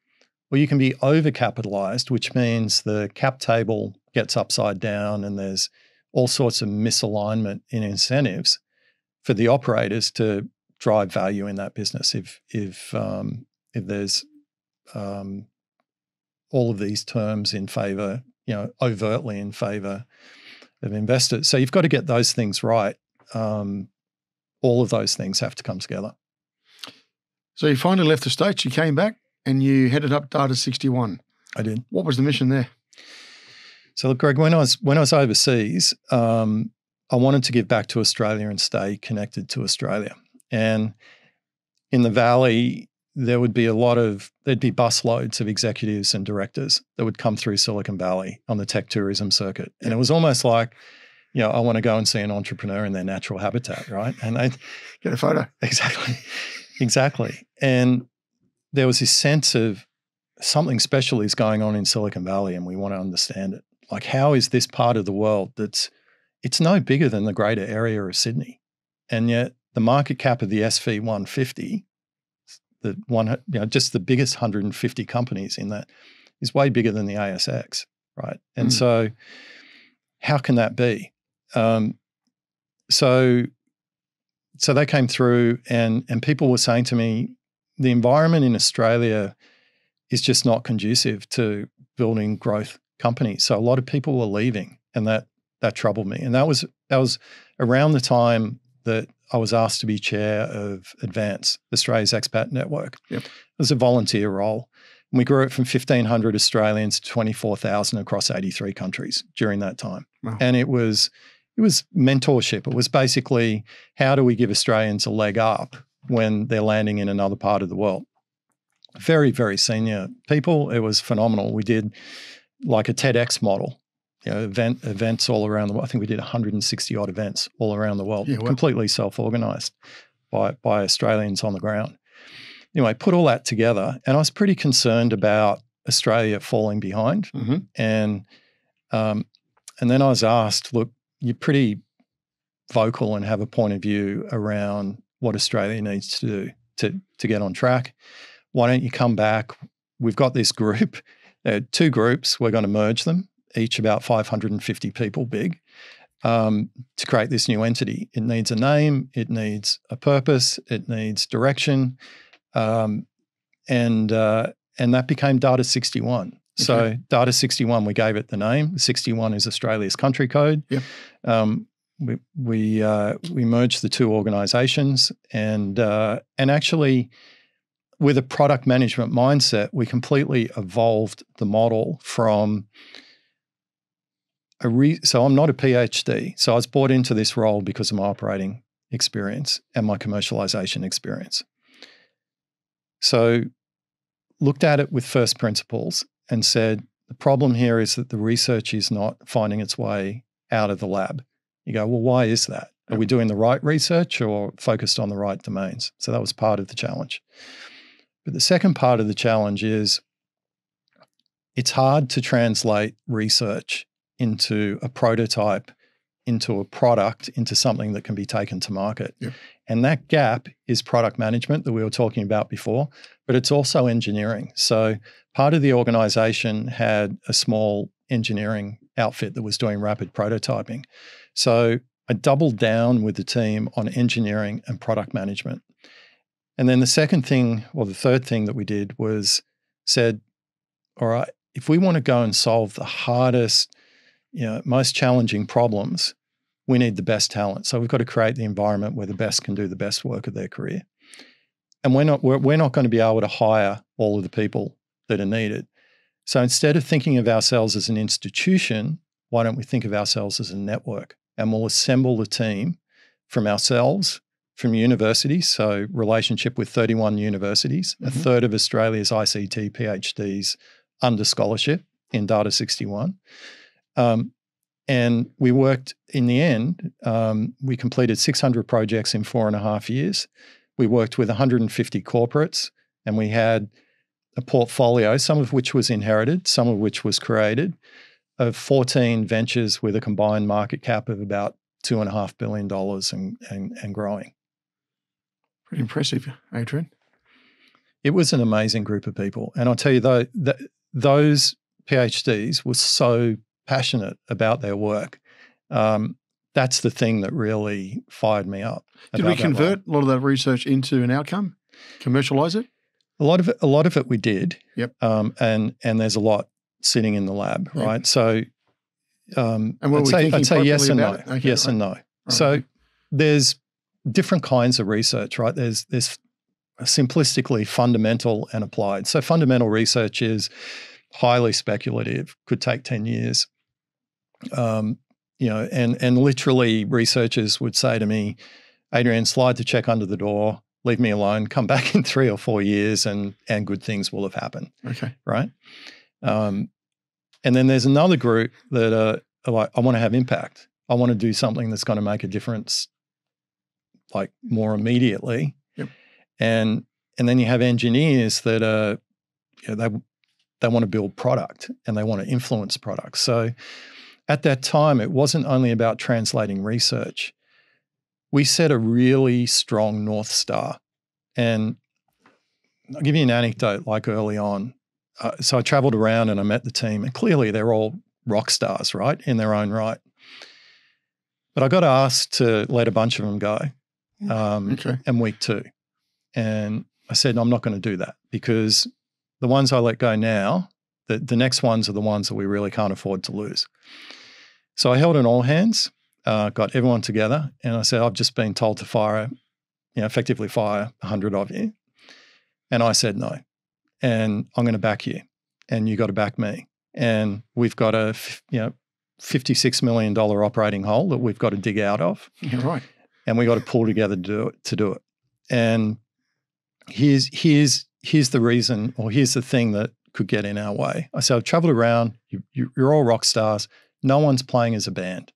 S2: Or you can be overcapitalized, which means the cap table gets upside down and there's all sorts of misalignment in incentives for the operators to drive value in that business. If if um, if there's um, all of these terms in favor, you know, overtly in favor of investors, so you've got to get those things right. Um, all of those things have to come together.
S1: So you finally left the States, you came back and you headed up Data61.
S2: I did.
S1: What was the mission there?
S2: So, look, Greg, when I was when I was overseas, um, I wanted to give back to Australia and stay connected to Australia. And in the valley, there would be a lot of there'd be busloads of executives and directors that would come through Silicon Valley on the tech tourism circuit, and it was almost like, you know, I want to go and see an entrepreneur in their natural habitat, right? And they
S1: Get a photo.
S2: Exactly. exactly. And there was this sense of something special is going on in Silicon Valley and we want to understand it. Like, how is this part of the world that's, it's no bigger than the greater area of Sydney. And yet the market cap of the SV 150, the one, you know, just the biggest 150 companies in that is way bigger than the ASX, right? And
S1: Mm.
S2: so how can that be? Um, so so they came through and and people were saying to me the environment in Australia is just not conducive to building growth companies. So a lot of people were leaving and that that troubled me. And that was that was around the time that I was asked to be chair of Advance, Australia's expat network.
S1: Yep.
S2: It was a volunteer role. And we grew it from 1,500 Australians to 24,000 across 83 countries during that time.
S1: Wow.
S2: And it was it was mentorship. It was basically how do we give Australians a leg up when they're landing in another part of the world? Very, very senior people. It was phenomenal. We did like a TEDx model, you know, event events all around the world. I think we did 160 odd events all around the world,
S1: Yeah, wow.
S2: completely self-organized by by Australians on the ground. Anyway, put all that together, and I was pretty concerned about Australia falling behind
S1: hmm
S2: and um, and then I was asked, look, you're pretty vocal and have a point of view around what Australia needs to do to to get on track. Why don't you come back? We've got this group, uh, two groups. We're going to merge them, each about 550 people big, um, to create this new entity. It needs a name, it needs a purpose, it needs direction, um, and uh, and that became Data61. So
S1: Okay.
S2: Data61, we gave it the name. 61 is Australia's country code.
S1: Yep.
S2: Um, we we uh, we merged the two organisations, and uh, and actually, with a product management mindset, we completely evolved the model from a re- so I'm not a PhD, so I was brought into this role because of my operating experience and my commercialization experience. So looked at it with first principles and said the problem here is that the research is not finding its way out of the lab. You go, well, why is that? Are we doing the right research or focused on the right domains? So that was part of the challenge. But the second part of the challenge is it's hard to translate research into a prototype into a product, into something that can be taken to market. And that gap is product management that we were talking about before, but it's also engineering. So part of the organization had a small engineering outfit that was doing rapid prototyping. So I doubled down with the team on engineering and product management. And then the second thing, or the third thing that we did was said, all right, if we want to go and solve the hardest, you know, most challenging problems, we need the best talent. So we've got to create the environment where the best can do the best work of their career. And we're not we're, we're not going to be able to hire all of the people that are needed. So instead of thinking of ourselves as an institution, why don't we think of ourselves as a network? And we'll assemble the team from ourselves, from universities, so relationship with 31 universities,
S1: Mhm.
S2: a third of Australia's ICT PhDs under scholarship in Data61. Um, and we worked in the end, um, we completed 600 projects in four and a half years. We worked with 150 corporates and we had a portfolio, some of which was inherited, some of which was created, of 14 ventures with a combined market cap of about $2.5 billion and, and, and growing.
S1: Pretty impressive, Adrian.
S2: It was an amazing group of people. And I'll tell you, though, that those PhDs were so passionate about their work. Um, that's the thing that really fired me up.
S1: Did we convert a lot of that research into an outcome? Commercialize it?
S2: A lot of it, a lot of it we did.
S1: Yep.
S2: Um, and and there's a lot sitting in the lab,
S1: Yep.
S2: right? So, um, I'd say, I'd say yes and no.
S1: Okay,
S2: yes and no.
S1: Right.
S2: So there's different kinds of research, right? There's there's simplistically fundamental and applied. So fundamental research is highly speculative, could take 10 years. Um, you know, and and literally researchers would say to me, Adrian, slide the check under the door, leave me alone, come back in three or four years and and good things will have happened
S1: okay.
S2: right? Um, and then there's another group that uh, are like, I want to have impact. I want to do something that's going to make a difference, like more immediately.
S1: Yep.
S2: And and then you have engineers that are, you know, they they want to build product and they want to influence products. So at that time, it wasn't only about translating research. We set a really strong north star, and I'll give you an anecdote. Like early on, uh, so I traveled around and I met the team, and clearly they're all rock stars, right, in their own right. But I got asked to let a bunch of them go um,
S1: Okay.
S2: in week two. And I said, I'm not going to do that because the ones I let go now, the, the next ones are the ones that we really can't afford to lose. So I held an all hands, uh, got everyone together, and I said, I've just been told to fire, you know, effectively fire 100 of you. And I said, no. And I'm going to back you, and you got to back me. And we've got a, you know, $56 million operating hole that we've got to dig out of
S1: Yeah, right.
S2: and we got to pull together to do it. To do it. And here's here's here's the reason, or here's the thing that could get in our way. I said, I've traveled around. You, you, you're all rock stars. No one's playing as a band.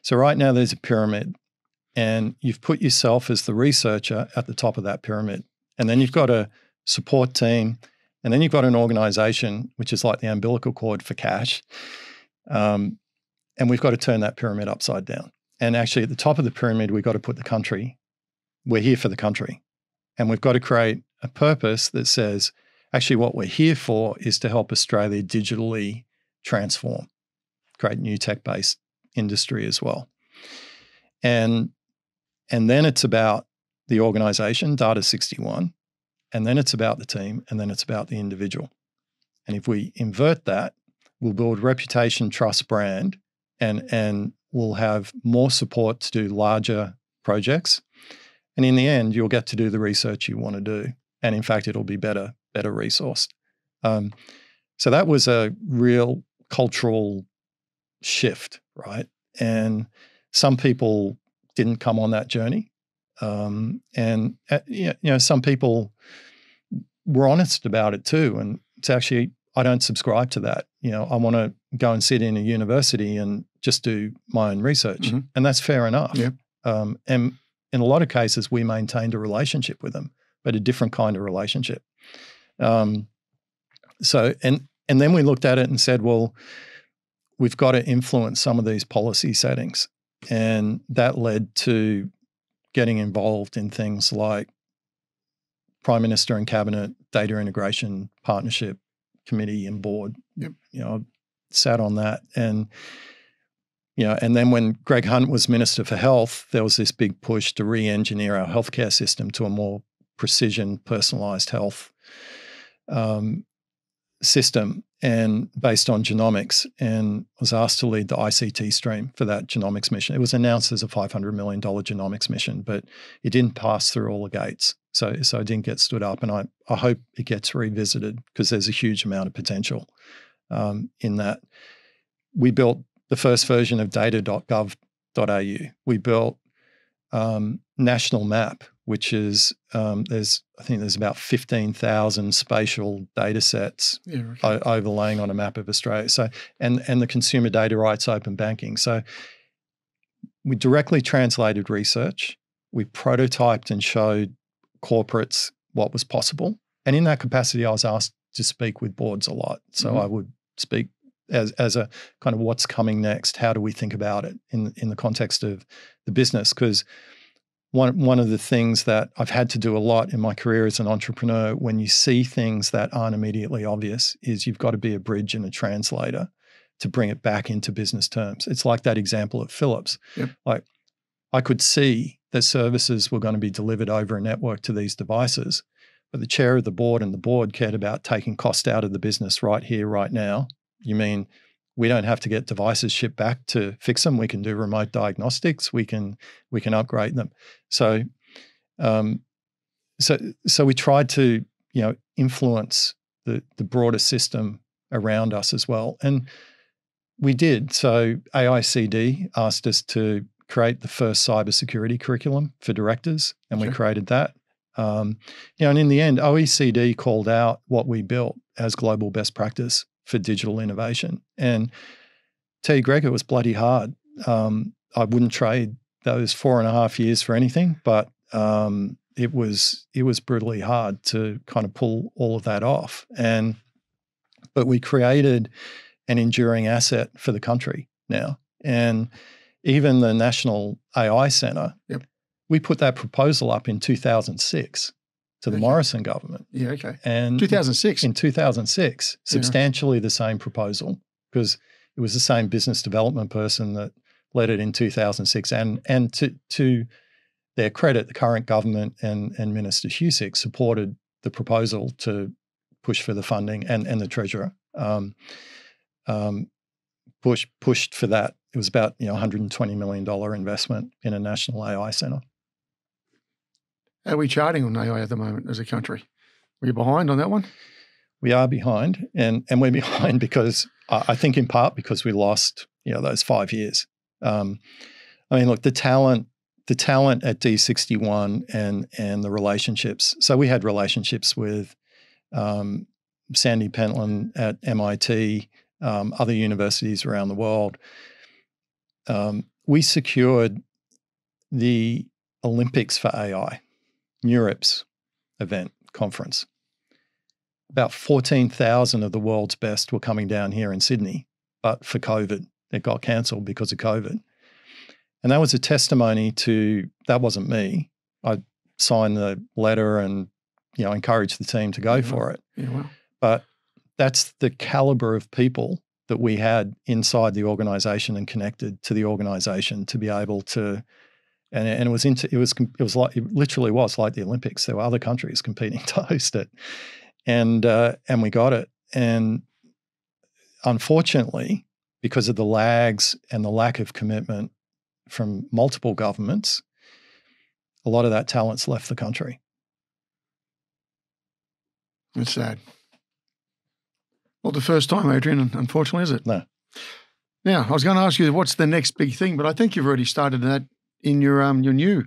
S2: So right now there's a pyramid, and you've put yourself as the researcher at the top of that pyramid, and then you've got a support team, and then you've got an organization which is like the umbilical cord for cash. Um, and we've got to turn that pyramid upside down. And actually, at the top of the pyramid, we've got to put the country. We're here for the country. And we've got to create a purpose that says, actually, what we're here for is to help Australia digitally transform, create new tech based industry as well. And, and then it's about the organization, Data61. And then it's about the team. And then it's about the individual. And if we invert that, we'll build reputation, trust, brand, and and we'll have more support to do larger projects. And in the end, you'll get to do the research you want to do. And in fact, it'll be better, better resourced. Um, so that was a real cultural shift, right? And some people didn't come on that journey. Um, and uh, you know, some people were honest about it too. And it's actually I don't subscribe to that. You know, I want to go and sit in a university and just do my own research,
S1: Mhm.
S2: and that's fair enough. Um, and in a lot of cases, we maintained a relationship with them, but a different kind of relationship. Um, so, and and then we looked at it and said, well, we've got to influence some of these policy settings. And that led to getting involved in things like Prime Minister and Cabinet Data Integration Partnership Committee and Board.
S1: Yep.
S2: You know, sat on that. And, you know, and then when Greg Hunt was Minister for Health, there was this big push to re engineer our healthcare system to a more precision, personalized health um, system and based on genomics and was asked to lead the ICT stream for that genomics mission. It was announced as a $500 million genomics mission, but it didn't pass through all the gates. So, so it didn't get stood up. And I, I hope it gets revisited because there's a huge amount of potential um, in that. We built the first version of data.gov.au. We built um, National Map, which is um, there's I think there's about fifteen thousand spatial data sets
S1: Yeah, okay.
S2: o- overlaying on a map of Australia. So and and the consumer data rights open banking. So we directly translated research. We prototyped and showed corporates what was possible. And in that capacity, I was asked to speak with boards a lot. So
S1: Mhm.
S2: I would speak as as a kind of what's coming next. How do we think about it in in the context of the business? Because one one of the things that I've had to do a lot in my career as an entrepreneur, when you see things that aren't immediately obvious, is you've got to be a bridge and a translator to bring it back into business terms. It's like that example at Philips.
S1: Yep.
S2: Like I could see that services were going to be delivered over a network to these devices, but the chair of the board and the board cared about taking cost out of the business right here, right now. You mean we don't have to get devices shipped back to fix them? We can do remote diagnostics. We can we can upgrade them. So, um, so so we tried to you know influence the the broader system around us as well, and we did. So AICD asked us to create the first cybersecurity curriculum for directors, and we created that. Um, you know, and in the end, OECD called out what we built as global best practice for digital innovation. And T. you, Greg, it was bloody hard. Um, I wouldn't trade those four and a half years for anything, but um, it was it was brutally hard to kind of pull all of that off. And but we created an enduring asset for the country now, and even the National AI Centre.
S1: Yep.
S2: We put that proposal up in 2006 to the
S1: Okay.
S2: Morrison government,
S1: Yeah, okay.
S2: and
S1: 2006.
S2: in 2006, substantially the same proposal because it was the same business development person that led it in 2006. And and to to their credit, the current government and and Minister Husic supported the proposal to push for the funding and and the treasurer um, um, push pushed for that. It was about you know 120 million dollar investment in a national AI center.
S1: Are we charting on AI at the moment as a country? Were you behind on that one?
S2: we are behind, and and we're behind because I I think in part because we lost you know those five years. Um, I mean, look, the talent, the talent at D61 and and the relationships. So we had relationships with um, Sandy Pentland at MIT, um, other universities around the world. Um, we secured the Olympics for AI, NeurIPS event conference about 14,000 of the world's best were coming down here in Sydney, but for COVID, it got cancelled because of COVID. And that was a testimony to that wasn't me. I signed the letter and you know encouraged the team to go
S1: Yeah.
S2: for it.
S1: Yeah, well.
S2: But that's the caliber of people that we had inside the organization and connected to the organization to be able to and, and it was into it was it was like it literally was like the Olympics. There were other countries competing to host it, and uh, and we got it. And unfortunately, because of the lags and the lack of commitment from multiple governments, a lot of that talent's left the country.
S1: It's sad. Not the first time, Adrian, unfortunately, is it?
S2: No.
S1: Now, I was going to ask you what's the next big thing, but I think you've already started that in your um your new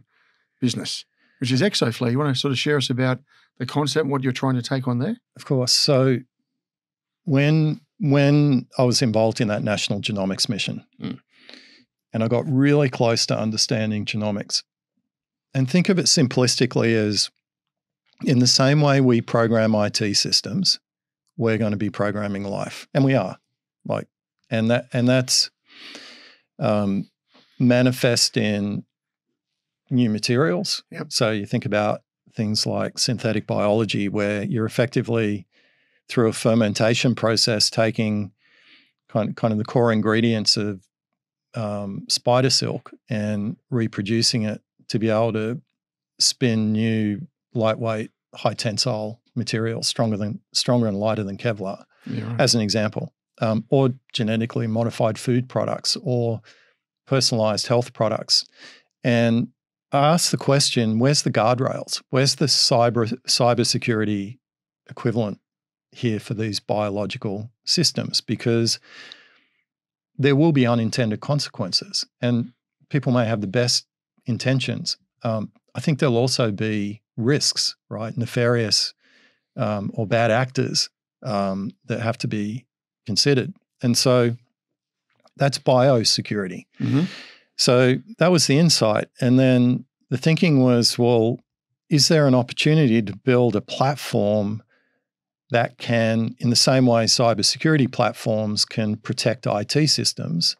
S1: business, which is ExoFlare. You want to sort of share us about the concept, what you're trying to take on there?
S2: Of course. So when when I was involved in that national genomics mission,
S1: Mm.
S2: and I got really close to understanding genomics, and think of it simplistically as in the same way we program IT systems, we're going to be programming life, and we are. Like and that and that's um, manifest in new materials.
S1: Yep.
S2: So you think about things like synthetic biology, where you're effectively through a fermentation process taking kind of, kind of the core ingredients of um, spider silk and reproducing it to be able to spin new lightweight, high tensile materials stronger than stronger and lighter than Kevlar,
S1: Yeah, right.
S2: as an example, um, or genetically modified food products or personalized health products. And I asked the question: Where's the guardrails? Where's the cyber cybersecurity equivalent here for these biological systems? Because there will be unintended consequences, and people may have the best intentions. Um, I think there'll also be risks, right? Nefarious um, or bad actors um, that have to be considered, and so that's biosecurity.
S1: Mhm.
S2: So that was the insight. And then the thinking was well, is there an opportunity to build a platform that can, in the same way cybersecurity platforms can protect IT systems,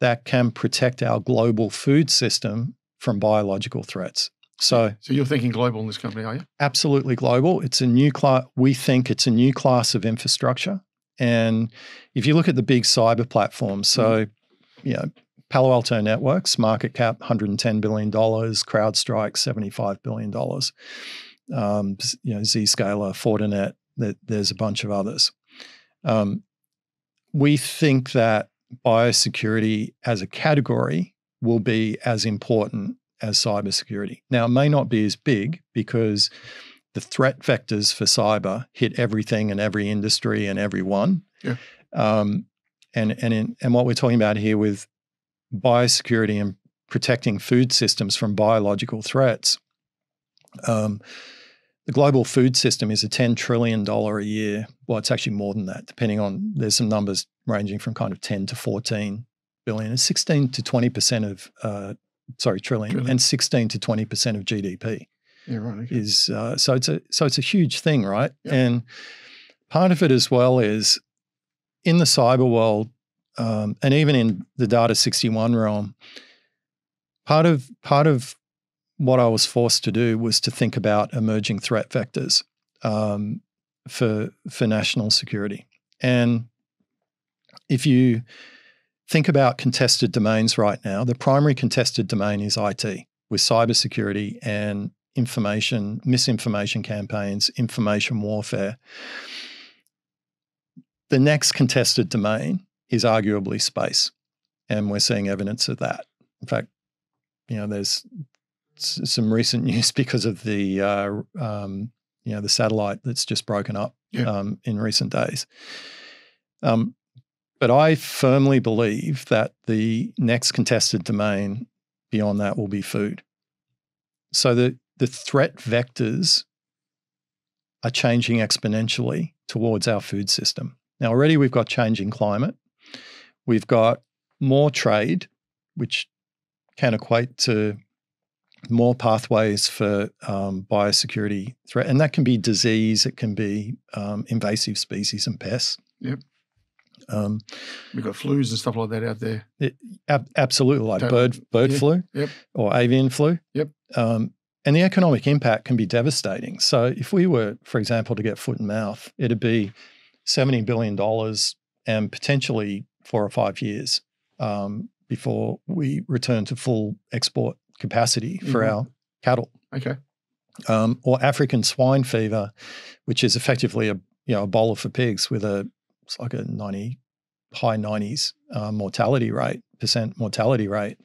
S2: that can protect our global food system from biological threats? So,
S1: So you're thinking global in this company, are you?
S2: absolutely global. It's a new class. We think it's a new class of infrastructure. And if you look at the big cyber platforms, so you know, Palo Alto Networks market cap 110 billion dollars, CrowdStrike 75 billion dollars, um, you know, Zscaler, Fortinet. That there's a bunch of others. Um, we think that biosecurity as a category will be as important as cybersecurity. Now, it may not be as big because the threat vectors for cyber hit everything and every industry and everyone.
S1: Yeah.
S2: Um, and and in, and what we're talking about here with biosecurity and protecting food systems from biological threats. Um, the global food system is a $10 trillion a year. Well, it's actually more than that, depending on, there's some numbers ranging from kind of 10 to 14 billion. It's 16 to 20% of, uh, sorry, trillion,
S1: Trillion.
S2: and 16 to 20% of GDP
S1: Yeah, right. Okay.
S2: is uh, so it's a so it's a huge thing, right?
S1: Yeah.
S2: And part of it as well is in the cyber world, um, and even in the Data61 realm. Part of part of what I was forced to do was to think about emerging threat vectors um, for for national security, and if you think about contested domains right now, the primary contested domain is IT with cybersecurity and information, misinformation campaigns, information warfare. The next contested domain is arguably space. And we're seeing evidence of that. In fact, you know, there's some recent news because of the, uh, um, you know, the satellite that's just broken up
S1: Yeah.
S2: um, in recent days. Um, but I firmly believe that the next contested domain beyond that will be food. So the, the threat vectors are changing exponentially towards our food system. Now, already we've got changing climate. We've got more trade, which can equate to more pathways for um, biosecurity threat. And that can be disease, it can be um, invasive species and pests.
S1: Yep.
S2: Um,
S1: We've got flus and stuff like that out there.
S2: Ab- absolutely, like
S1: Totally.
S2: bird bird
S1: Yeah.
S2: flu
S1: Yep.
S2: or avian flu.
S1: Yep.
S2: Um, and the economic impact can be devastating. So if we were, for example, to get foot and mouth, it'd be seventy billion dollars and potentially four or five years um, before we return to full export capacity for
S1: Mhm.
S2: our cattle.
S1: Okay.
S2: Um, or African swine fever, which is effectively a you know Ebola for pigs with a it's like a ninety high nineties uh, mortality rate percent mortality rate.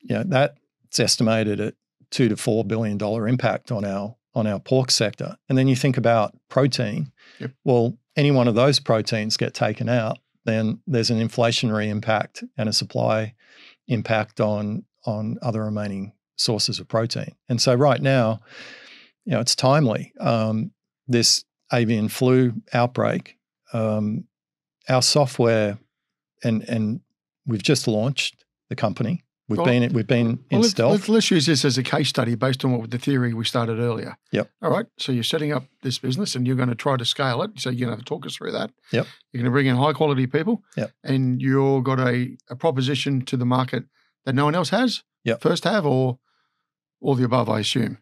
S2: You know that's estimated at two to four billion dollar impact on our on our pork sector. And then you think about protein.
S1: Yep.
S2: Well, any one of those proteins get taken out, then there's an inflationary impact and a supply impact on on other remaining sources of protein. And so right now, you know, it's timely. Um, this avian flu outbreak, um, our software, and and we've just launched the company. We've
S1: Well-
S2: been we've been in
S1: Well, let's,
S2: stealth.
S1: let's, let's use this as a case study based on what the theory we started earlier.
S2: Yep.
S1: All right. So you're setting up this business and you're going to try to scale it. So you're going to talk us through that.
S2: Yep.
S1: You're going to bring in high quality people.
S2: Yep.
S1: And you're got a, a proposition to the market that no one else has.
S2: Yep.
S1: First have or all the above, I assume.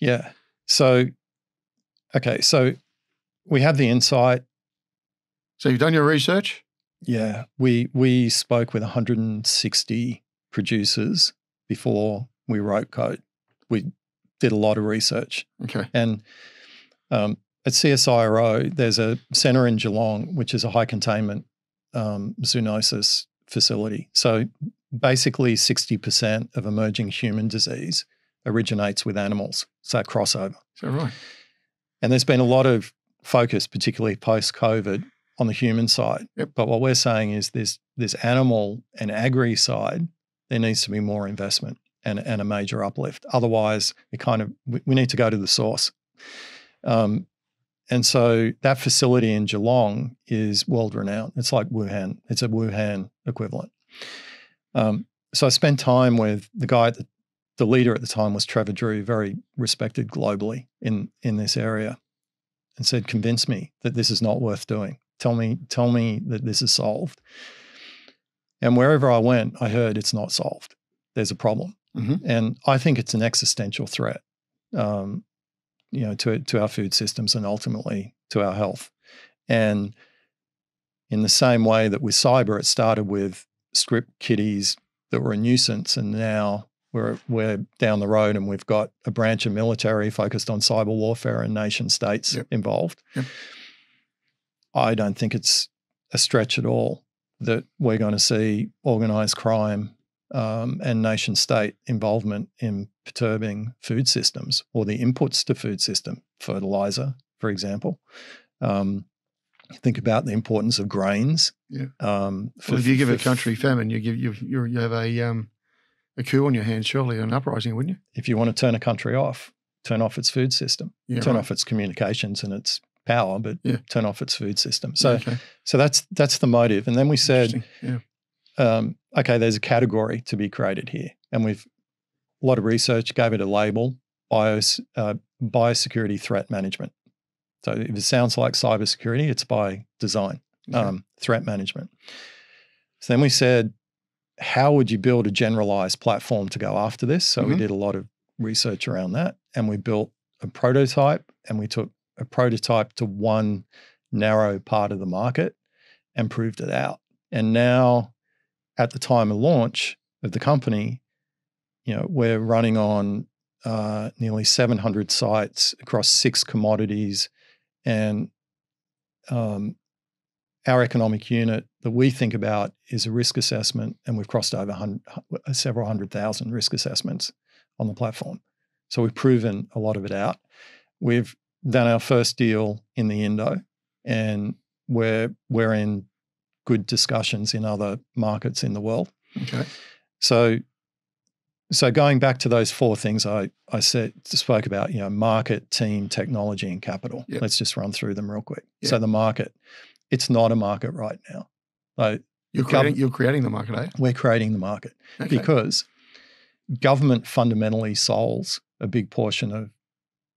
S2: Yeah. So, okay. So we have the insight.
S1: So you've done your research.
S2: Yeah. We we spoke with 160 producers before we wrote code. We did a lot of research,
S1: Okay.
S2: and um, at CSIRO, there's a center in Geelong, which is a high containment um, zoonosis facility. So basically, 60% of emerging human disease originates with animals. So crossover.
S1: Is that right?
S2: And there's been a lot of focus, particularly post COVID, on the human side.
S1: Yep.
S2: But what we're saying is this this animal and agri side, there needs to be more investment and, and a major uplift. Otherwise, it kind of we, we need to go to the source. Um, and so that facility in Geelong is world renowned. It's like Wuhan. It's a Wuhan equivalent. Um, so I spent time with the guy at the the leader at the time was Trevor Drew, very respected globally in in this area, and said, "Convince me that this is not worth doing. Tell me, tell me that this is solved." And wherever I went, I heard it's not solved. There's a problem,
S1: Mhm.
S2: and I think it's an existential threat, um, you know, to to our food systems and ultimately to our health. And in the same way that with cyber, it started with script kiddies that were a nuisance, and now we're we're down the road and we've got a branch of military focused on cyber warfare and nation states
S1: Yep.
S2: involved.
S1: Yep.
S2: I don't think it's a stretch at all that we're going to see organized crime um, and nation state involvement in perturbing food systems or the inputs to food system, fertilizer, for example. Um, think about the importance of grains.
S1: Yeah.
S2: Um, for-
S1: Well, if you give a country famine, you give you you you have a um a coup on your hands, surely an uprising, wouldn't you?
S2: if you want to turn a country off, turn off its food system,
S1: Yeah.
S2: turn
S1: right.
S2: off its communications and its power, but
S1: Yeah.
S2: turn off its food system. So,
S1: okay.
S2: so that's that's the motive. And then we said,
S1: yeah.
S2: um, okay, there's a category to be created here, and we've a lot of research gave it a label: bios uh, biosecurity threat management. So if it sounds like cybersecurity, it's by design
S1: Okay.
S2: um, threat management. So then we said, how would you build a generalized platform to go after this? So we
S1: Mhm.
S2: did a lot of research around that and we built a prototype and we took a prototype to one narrow part of the market and proved it out. And now at the time of launch of the company, you know, we're running on uh, nearly 700 sites across six commodities and um, our economic unit that we think about is a risk assessment, and we've crossed over hun- hu- several hundred thousand risk assessments on the platform. So we've proven a lot of it out. We've done our first deal in the Indo, and we're we're in good discussions in other markets in the world.
S1: Okay.
S2: So, so going back to those four things I I said spoke about, you know, market, team, technology, and capital.
S1: Yep.
S2: Let's just run through them real quick.
S1: Yeah.
S2: So the market, it's not a market right now. Like
S1: You're
S2: Gov-
S1: creating you're creating the market, eh?
S2: we're creating the market
S1: Okay.
S2: because government fundamentally solves a big portion of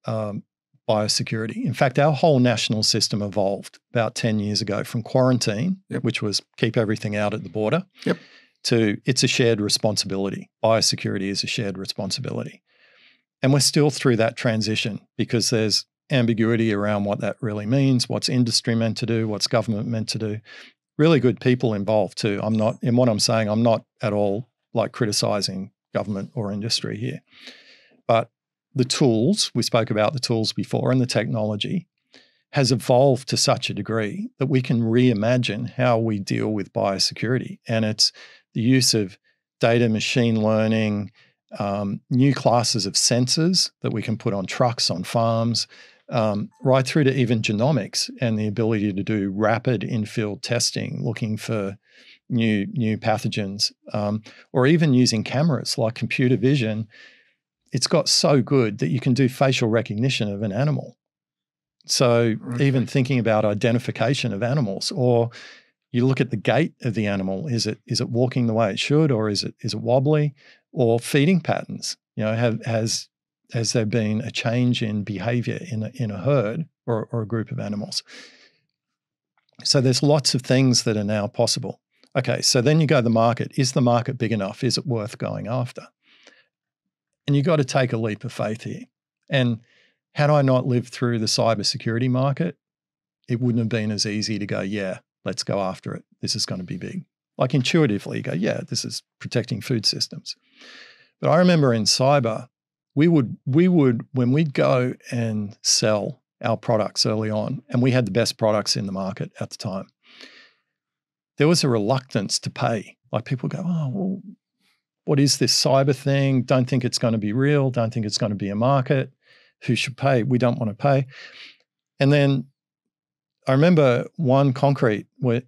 S2: um, biosecurity. In fact, our whole national system evolved about 10 years ago from quarantine,
S1: Yep.
S2: which was keep everything out at the border,
S1: Yep.
S2: to it's a shared responsibility. Biosecurity is a shared responsibility. And we're still through that transition because there's ambiguity around what that really means, what's industry meant to do, what's government meant to do. Really good people involved too. I'm not, in what I'm saying, I'm not at all like criticizing government or industry here. But the tools, we spoke about the tools before, and the technology has evolved to such a degree that we can reimagine how we deal with biosecurity. And it's the use of data machine learning, um, new classes of sensors that we can put on trucks, on farms, um, right through to even genomics and the ability to do rapid in-field testing, looking for new new pathogens, um, or even using cameras like computer vision. It's got so good that you can do facial recognition of an animal. So even thinking about identification of animals or You look at the gait of the animal. Is it is it walking the way it should, or is it is it wobbly, or feeding patterns? You know, have has has there been a change in behavior in a, in a herd or, or a group of animals? So there's lots of things that are now possible. Okay, so then you go to the market. Is the market big enough? Is it worth going after? And you've got to take a leap of faith here. And had I not lived through the cybersecurity market, it wouldn't have been as easy to go, yeah, let's go after it. This is going to be big. Like intuitively, you go, yeah, this is protecting food systems. But I remember in cyber, we would we would when we'd go and sell our products early on, and we had the best products in the market at the time. There was a reluctance to pay. Like people go, oh, well, what is this cyber thing? Don't think it's going to be real. Don't think it's going to be a market. Who should pay? We don't want to pay. And then I remember one concrete where,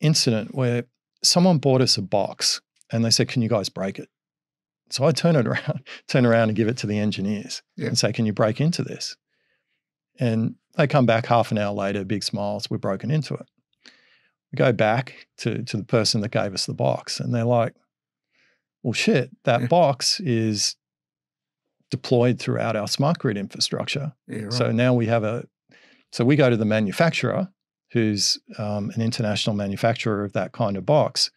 S2: incident where someone bought us a box and they said, "Can you guys break it?" So I turn it around, turn around and give it to the engineers yeah. and say, "Can you break into this?" And they come back half an hour later, big smiles. We're broken into it. We go back to to the person that gave us the box, and they're like, "Well, shit, that box is deployed throughout our smart grid infrastructure. Yeah, right. So now we have a so we go to the manufacturer, who's um, an international manufacturer of that kind of box.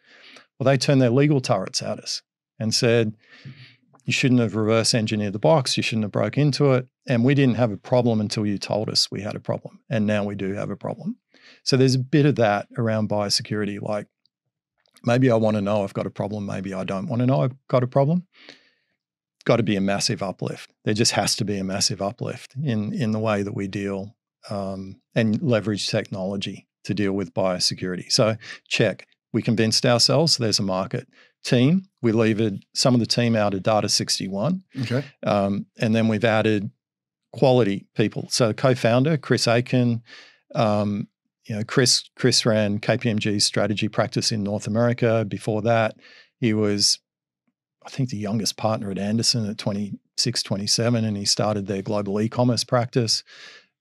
S2: Well, they turned their legal turrets at us and said, you shouldn't have reverse engineered the box. You shouldn't have broke into it. And we didn't have a problem until you told us we had a problem. And now we do have a problem. So there's a bit of that around biosecurity. Like maybe I want to know I've got a problem. Maybe I don't want to know I've got a problem. Got to be a massive uplift. There just has to be a massive uplift in in the way that we deal um, and leverage technology to deal with biosecurity. So, check. We convinced ourselves there's a market. Team, we levered some of the team out of Data61.
S1: Okay.
S2: Um, and then we've added quality people. So, co founder, Chris Aiken, um, you know, Chris Chris ran KPMG's strategy practice in North America. Before that, he was, I think, the youngest partner at Andersen at 26, 27, and he started their global e-commerce practice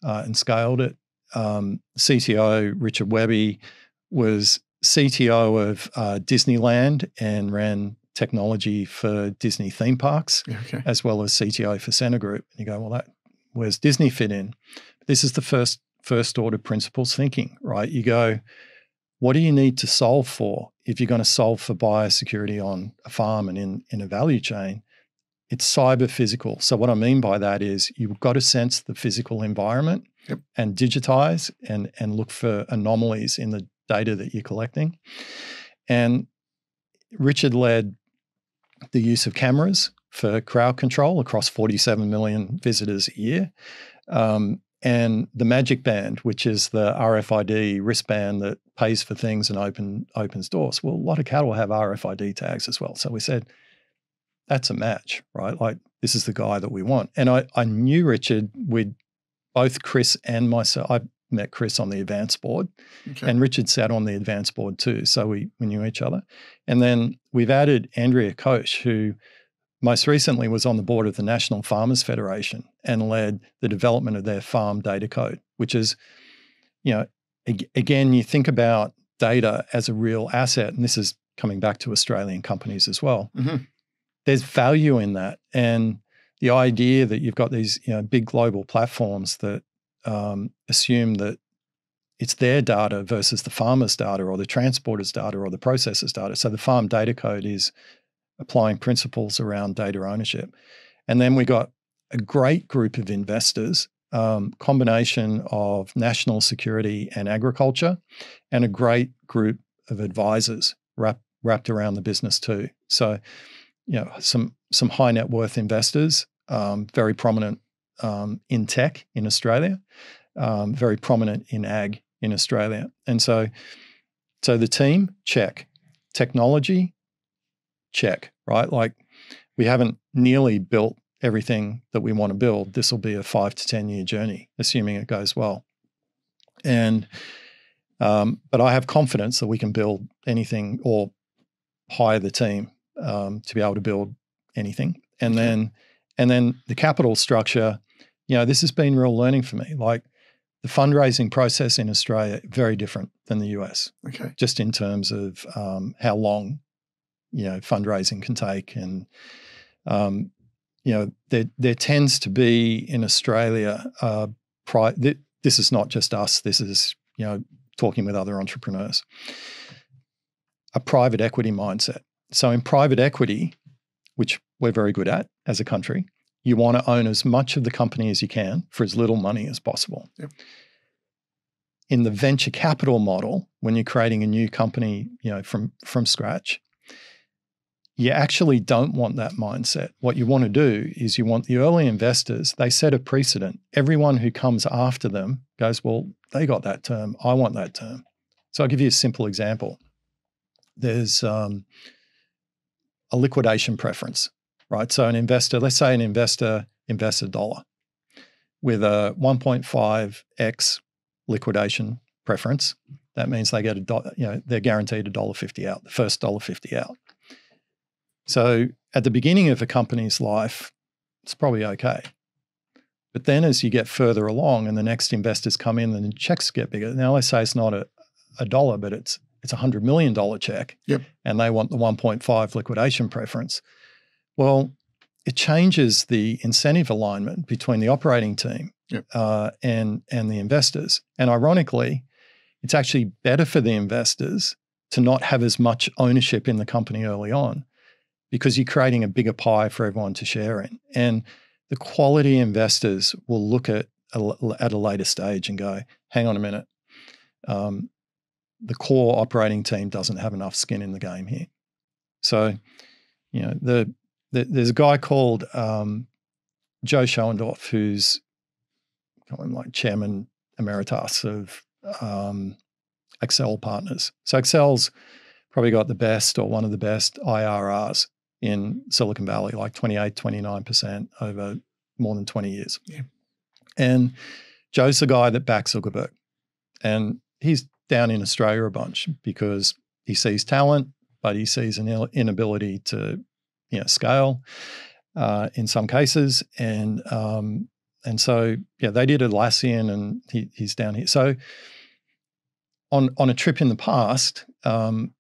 S2: uh, and scaled it. Um, CTO Richard Webby was CTO of uh, Disneyland and ran technology for Disney theme parks, okay. as well as CTO for Scentre Group. And you go, well, that where's Disney fit in? This is the first first order principles thinking, right? You go, what do you need to solve for if you're going to solve for biosecurity on a farm and in, in a value chain? it's cyber physical. So what I mean by that is you've got to sense the physical environment yep. and digitize and and look for anomalies in the data that you're collecting. And Richard led the use of cameras for crowd control across 47 million visitors a year. Um, and the Magic Band, which is the RFID wristband that pays for things and open opens doors. Well, a lot of cattle have RFID tags as well. So we said, that's a match, right? Like this is the guy that we want. And I, I knew Richard with both Chris and myself. I met Chris on the advanced board okay. and Richard sat on the advanced board too. So we, we knew each other. And then we've added Andrea Koch, who most recently was on the board of the National Farmers Federation and led the development of their farm data code, which is, you know, again, you think about data as a real asset. And this is coming back to Australian companies as well. Mm-hmm there's value in that. And the idea that you've got these you know, big global platforms that um, assume that it's their data versus the farmer's data or the transporter's data or the processor's data. So the farm data code is applying principles around data ownership. And then we got a great group of investors, um, combination of national security and agriculture, and a great group of advisors wrap, wrapped around the business too. So you know some some high net worth investors, um, very prominent um, in tech in Australia, um, very prominent in ag in Australia, and so so the team check, technology check, right? Like we haven't nearly built everything that we want to build. This will be a five to ten year journey, assuming it goes well, and um, but I have confidence that we can build anything or hire the team um, to be able to build anything. And okay. then, and then the capital structure. You know, this has been real learning for me. Like the fundraising process in Australia, very different than the US,
S1: Okay.
S2: just in terms of um, how long you know fundraising can take, and um, you know there there tends to be in Australia. Uh, pri- th- this is not just us. This is you know talking with other entrepreneurs. A private equity mindset. So in private equity, which we're very good at as a country, you want to own as much of the company as you can for as little money as possible.
S1: Yep.
S2: In the venture capital model, when you're creating a new company, you know, from from scratch, you actually don't want that mindset. What you want to do is you want the early investors, they set a precedent. Everyone who comes after them goes, Well, they got that term. I want that term. So I'll give you a simple example. There's um, a liquidation preference, right? So an investor, let's say an investor invests a dollar with a 1.5x liquidation preference. That means they get a dollar, you know, they're guaranteed a dollar fifty out, the first dollar fifty out. So at the beginning of a company's life, it's probably okay. But then as you get further along and the next investors come in and the checks get bigger, now let's say it's not a, a dollar, but it's it's a hundred million dollar check.
S1: Yep.
S2: And they want the 1.5 liquidation preference. Well, it changes the incentive alignment between the operating team
S1: Yep.
S2: uh, and and the investors. And ironically, it's actually better for the investors to not have as much ownership in the company early on because you're creating a bigger pie for everyone to share in. And the quality investors will look at a, at a later stage and go, hang on a minute. Um, the core operating team doesn't have enough skin in the game here. So, you know, the, the there's a guy called um, Joe Schoendorf who's I'm like chairman emeritus of um, Accel Partners. So Accel's probably got the best or one of the best IRRs in Silicon Valley, like 28, 29% over more than 20 years.
S1: Yeah.
S2: And Joe's the guy that backs Zuckerberg. And he's down in Australia a bunch because he sees talent, but he sees an inability to you know, scale uh, in some cases. And um, and so, yeah, they did Atlassian and he, he's down here. So on on a trip in the past, um,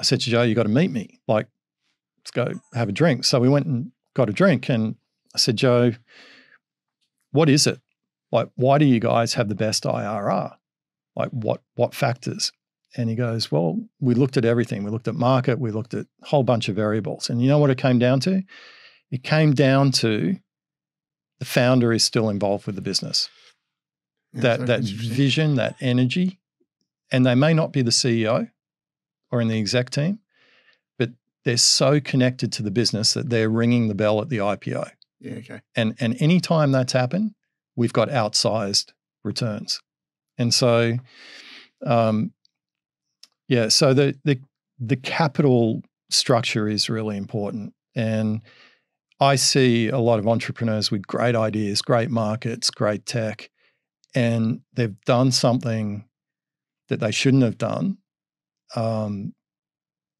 S2: I said to Joe, you got to meet me. Like, let's go have a drink. So we went and got a drink. And I said, Joe, what is it? Like, why do you guys have the best IRR? Like, what what factors? And he goes, Well, we looked at everything. We looked at market, we looked at a whole bunch of variables. And you know what it came down to? It came down to the founder is still involved with the business.
S1: Yeah,
S2: that that vision, that energy, and they may not be the CEO or in the exec team, they're so connected to the business that they're ringing the bell at the IPO.
S1: Yeah, okay.
S2: And and any time that's happened, we've got outsized returns. And so, um, yeah, so the the the capital structure is really important. And I see a lot of entrepreneurs with great ideas, great markets, great tech, and they've done something that they shouldn't have done um,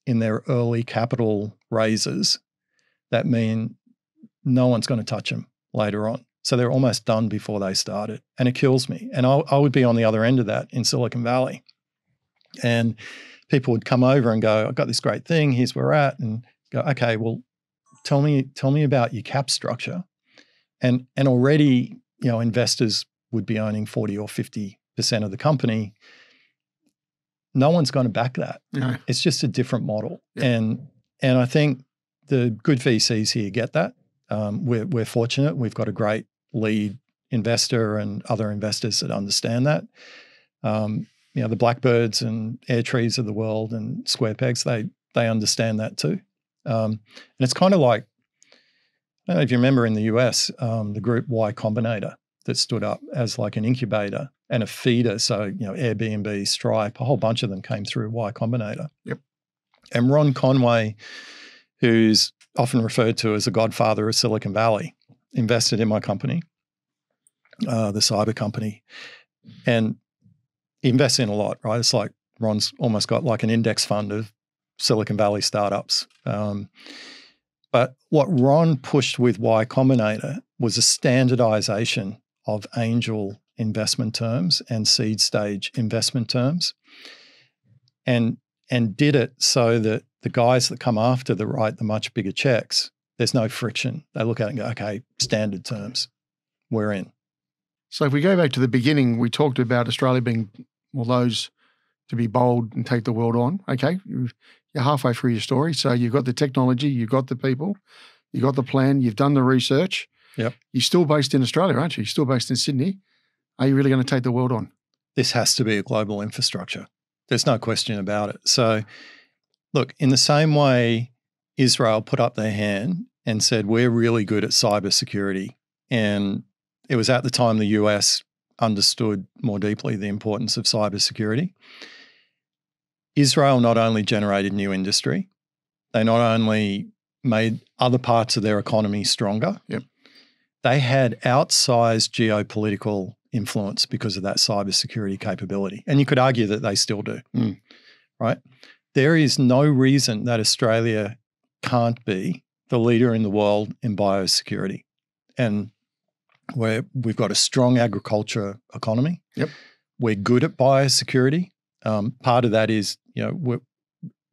S2: in their early capital raises that mean no one's going to touch them later on. So they're almost done before they started. And it kills me. And I, I would be on the other end of that in Silicon Valley. And people would come over and go, I've got this great thing, here's where we're at. And go, okay, well, tell me, tell me about your cap structure. And and already, you know, investors would be owning 40 or 50% of the company. No one's going to back that.
S1: No.
S2: it's just a different model.
S1: Yeah.
S2: and and i think the good vcs here get that. Um, we're, we're fortunate. We've got a great lead investor and other investors that understand that. Um, you know the blackbirds and AirTrees of the world and square pegs they they understand that too. Um, and it's kind of like i don't know if you remember in the us um, the group Y Combinator that stood up as like an incubator and a feeder. So, you know, Airbnb, Stripe, a whole bunch of them came through Y Combinator.
S1: Yep.
S2: And Ron Conway, who's often referred to as the godfather of Silicon Valley, invested in my company, uh, the cyber company. And invests in a lot, right? It's like Ron's almost got like an index fund of Silicon Valley startups. Um, but what Ron pushed with Y Combinator was a standardization of angel investment terms and seed stage investment terms. and and did it so that the guys that come after the write the much bigger checks, there's no friction. They look at it and go, okay, standard terms, we're in.
S1: So if we go back to the beginning, we talked about Australia being well those to be bold and take the world on. Okay, you're halfway through your story. So you've got the technology, you've got the people, you've got the plan, you've done the research.
S2: Yep.
S1: You're still based in Australia, aren't you? You're still based in Sydney. Are you really going to take the world on?
S2: This has to be a global infrastructure. There's no question about it. So, look, in the same way Israel put up their hand and said, We're really good at cybersecurity. And it was at the time the US understood more deeply the importance of cybersecurity. Israel not only generated new industry, they not only made other parts of their economy stronger,
S1: yep.
S2: they had outsized geopolitical influence because of that cybersecurity capability. And you could argue that they still do,
S1: mm.
S2: right? There is no reason that Australia can't be the leader in the world in biosecurity. And where we've got a strong agriculture economy.
S1: Yep.
S2: We're good at biosecurity. Um, part of that is, you know, we're,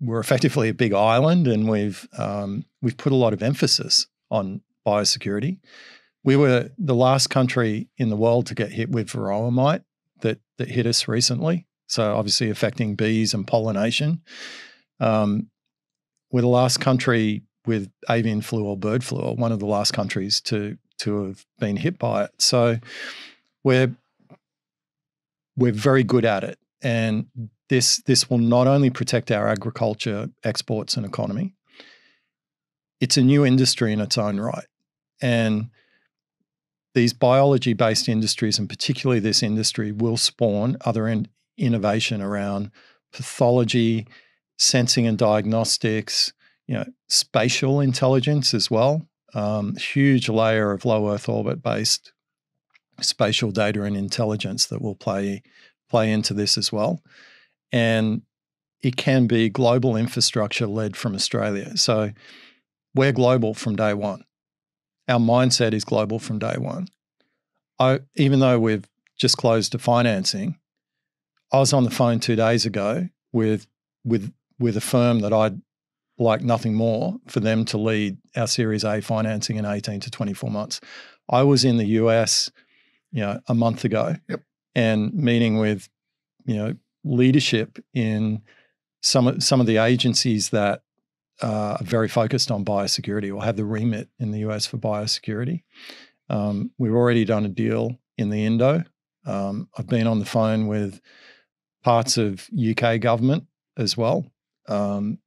S2: we're effectively a big island, and we've um, we've put a lot of emphasis on biosecurity. We were the last country in the world to get hit with varroa mite that that hit us recently. So obviously affecting bees and pollination. Um, we're the last country with avian flu or bird flu, or one of the last countries to to have been hit by it. So we're we're very good at it, and this this will not only protect our agriculture exports and economy. It's a new industry in its own right, and these biology based industries, and particularly this industry, will spawn other in- innovation around pathology, sensing and diagnostics, you know, spatial intelligence as well um, huge layer of low Earth orbit based spatial data and intelligence that will play play into this as well. And it can be global infrastructure led from Australia. So we're global from day one. Our mindset is global from day one. I, even though we've just closed the financing, I was on the phone two days ago with with with a firm that I'd like nothing more for them to lead our Series A financing in 18 to 24 months. I was in the US, you know, a month ago
S1: yep.
S2: and meeting with, you know, leadership in some of, some of the agencies that uh, are very focused on biosecurity or have the remit in the US for biosecurity. Um, we've already done a deal in the Indo. Um, I've been on the phone with parts of UK government as well. Um,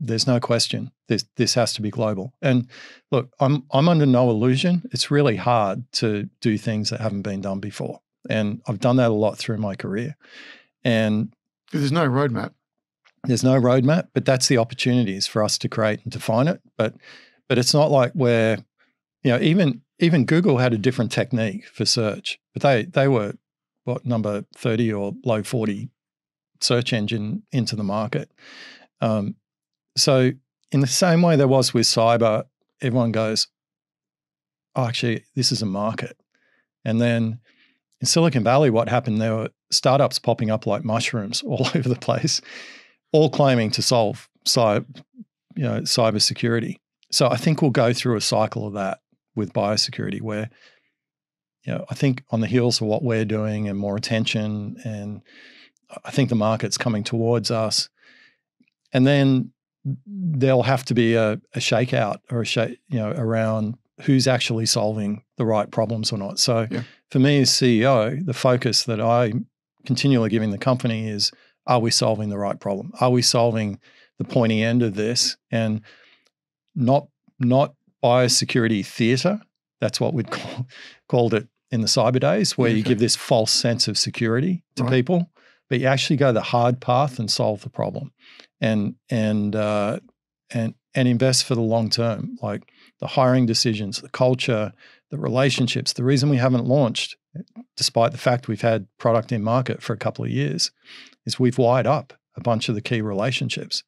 S2: there's no question. This this has to be global. And look, I'm I'm under no illusion. It's really hard to do things that haven't been done before, and I've done that a lot through my career. And
S1: there's no roadmap.
S2: There's no roadmap, but that's the opportunities for us to create and define it. But but it's not like where, you know, even even Google had a different technique for search, but they they were what number thirty or low forty search engine into the market. Um, so, in the same way there was with cyber, everyone goes, oh, actually, this is a market. And then in Silicon Valley, what happened? There were startups popping up like mushrooms all over the place, all claiming to solve cyber, you know, cybersecurity. So I think we'll go through a cycle of that with biosecurity, where you know I think on the heels of what we're doing and more attention, and I think the market's coming towards us, and then there'll have to be a, a shakeout or a shake, you know, around who's actually solving the right problems or not. So
S1: yeah.
S2: for me as CEO, the focus that I continually giving the company is are we solving the right problem? Are we solving the pointy end of this and not not biosecurity theater? That's what we'd call, called it in the cyber days, where you give this false sense of security to
S1: right.
S2: people, but you actually go the hard path and solve the problem and and uh, and and invest for the long term, like the hiring decisions, the culture, the relationships. The reason we haven't launched, despite the fact we've had product in market for a couple of years, is we've wired up a bunch of the key relationships.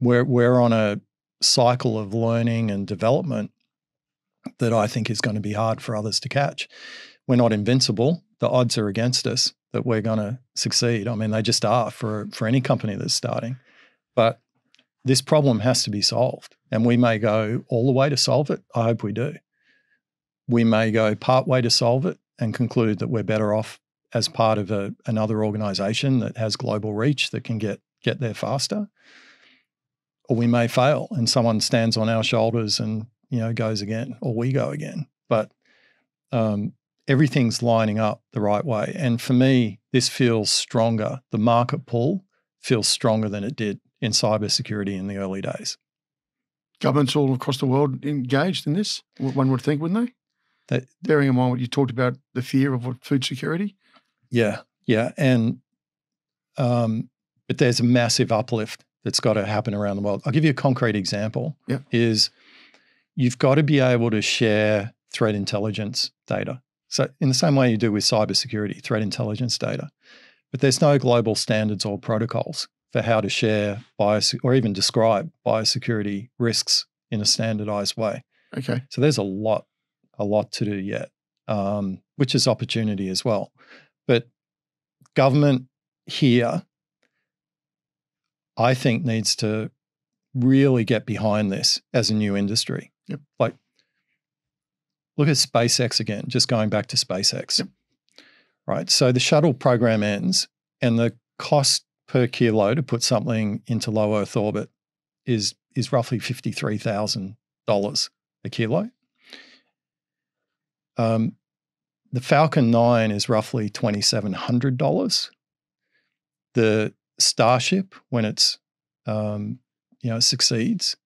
S2: We're we're on a cycle of learning and development that I think is going to be hard for others to catch. We're not invincible. The odds are against us, that we're going to succeed. I mean, they just are for for any company that's starting. But this problem has to be solved, and we may go all the way to solve it. I hope we do. We may go part way to solve it and conclude that we're better off as part of a, another organization that has global reach that can get get there faster. Or we may fail and someone stands on our shoulders and you know goes again, or we go again. But um, everything's lining up the right way. And for me, this feels stronger. The market pull feels stronger than it did in cybersecurity in the early days.
S1: Governments all across the world engaged in this, one would think, wouldn't they? That, Bearing in mind what you talked about, the fear of food security.
S2: Yeah, yeah. And, um, but there's a massive uplift that's got to happen around the world. I'll give you a concrete example.
S1: Yeah.
S2: Is you've got to be able to share threat intelligence data. So, in the same way you do with cybersecurity, threat intelligence data, but there's no global standards or protocols for how to share bios or even describe biosecurity risks in a standardized way.
S1: Okay.
S2: So there's a lot, a lot to do yet, um, which is opportunity as well. But government here, I think, needs to really get behind this as a new industry.
S1: Yep.
S2: Like Look at SpaceX again, just going back to SpaceX.
S1: Yep.
S2: Right. So the shuttle program ends, and the cost per kilo to put something into low Earth orbit is is roughly fifty three thousand dollars a kilo. Um, the Falcon Nine is roughly twenty seven hundred dollars. The Starship, when it's um, you know succeeds,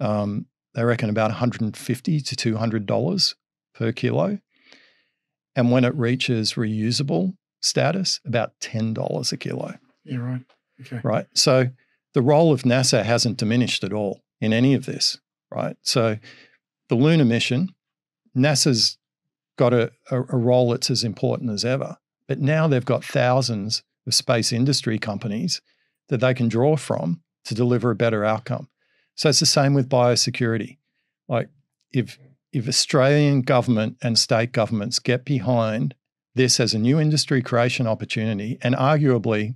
S2: um, they reckon about one hundred and fifty to two hundred dollars per kilo. And when it reaches reusable status, about $10 a kilo.
S1: Yeah, right. Okay.
S2: Right. So the role of NASA hasn't diminished at all in any of this, right? So the lunar mission, NASA's got a, a, a role that's as important as ever. But now they've got thousands of space industry companies that they can draw from to deliver a better outcome. So it's the same with biosecurity. Like if if Australian government and state governments get behind this as a new industry creation opportunity, and arguably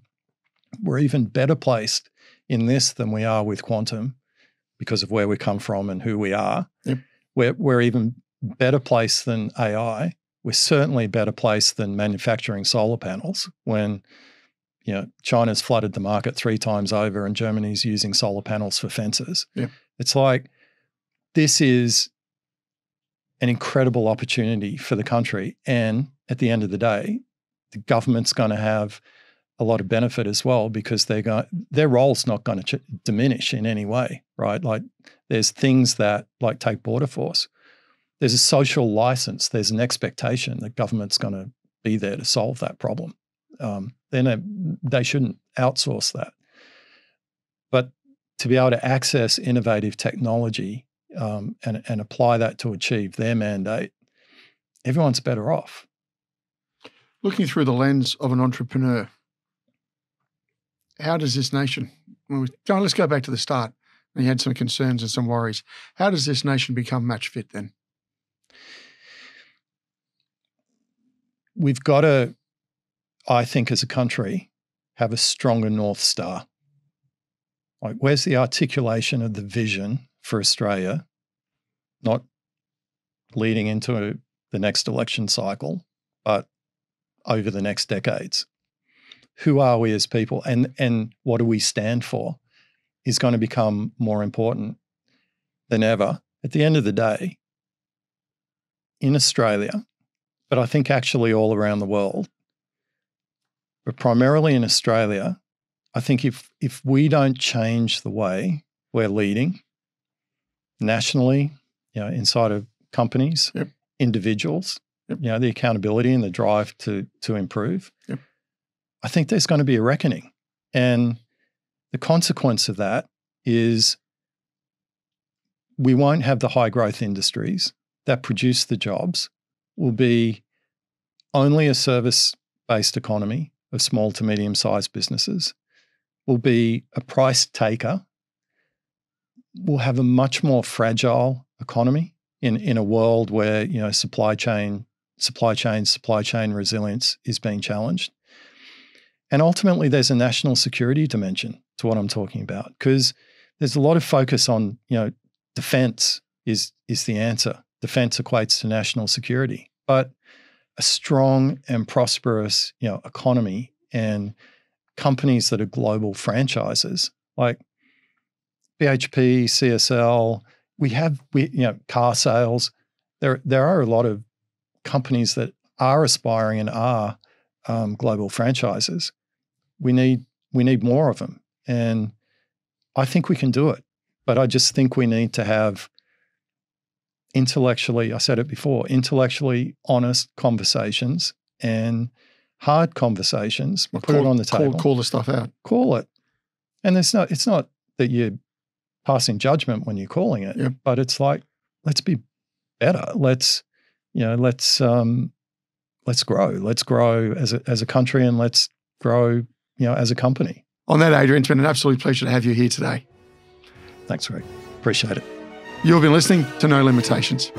S2: we're even better placed in this than we are with quantum because of where we come from and who we are.
S1: Yep.
S2: We're, we're even better place than AI. We're certainly better placed than manufacturing solar panels when you know China's flooded the market three times over and Germany's using solar panels for fences.
S1: Yep.
S2: It's like this is an incredible opportunity for the country. And at the end of the day, the government's going to have a lot of benefit as well because they're going their role's not going to ch- diminish in any way, right? Like there's things that like take border force. There's a social license. There's an expectation that government's going to be there to solve that problem. Um, then they shouldn't outsource that. But to be able to access innovative technology um, and, and apply that to achieve their mandate, everyone's better off.
S1: Looking through the lens of an entrepreneur, how does this nation, we, let's go back to the start. You had some concerns and some worries. How does this nation become match fit then?
S2: We've got to, I think, as a country, have a stronger North Star. Like, where's the articulation of the vision for Australia, not leading into the next election cycle, but over the next decades. Who are we as people and, and what do we stand for is going to become more important than ever. At the end of the day, in Australia, but I think actually all around the world, but primarily in Australia, I think if if we don't change the way we're leading nationally, you know, inside of companies,
S1: yep.
S2: individuals,
S1: yep.
S2: you know, the accountability and the drive to to improve.
S1: Yep.
S2: I think there's going to be a reckoning. And the consequence of that is we won't have the high growth industries that produce the jobs. Will be only a service based economy of small to medium sized businesses. Will be a price taker we'll have a much more fragile economy in, in a world where you know supply chain supply chain supply chain resilience is being challenged And ultimately, there's a national security dimension to what I'm talking about because there's a lot of focus on, you know, defense is is the answer. Defense equates to national security, but a strong and prosperous, you know, economy and companies that are global franchises like BHP, CSL, we have we you know Carsales. There there are a lot of companies that are aspiring and are um, global franchises. We need we need more of them, and I think we can do it. But I just think we need to have intellectually. I said it before. Intellectually honest conversations and hard conversations.
S1: Well,
S2: put
S1: call,
S2: it on the table.
S1: Call, call the stuff out.
S2: Call it, and it's not. It's not that you're passing judgment when you're calling it,
S1: Yep.
S2: but it's like let's be better. Let's you know let's um let's grow. Let's grow as a as a country, and let's grow you know as a company.
S1: On that, Adrian, it's been an absolute pleasure to have you here today.
S2: Thanks, Greg. Appreciate it.
S1: You've been listening to No Limitations.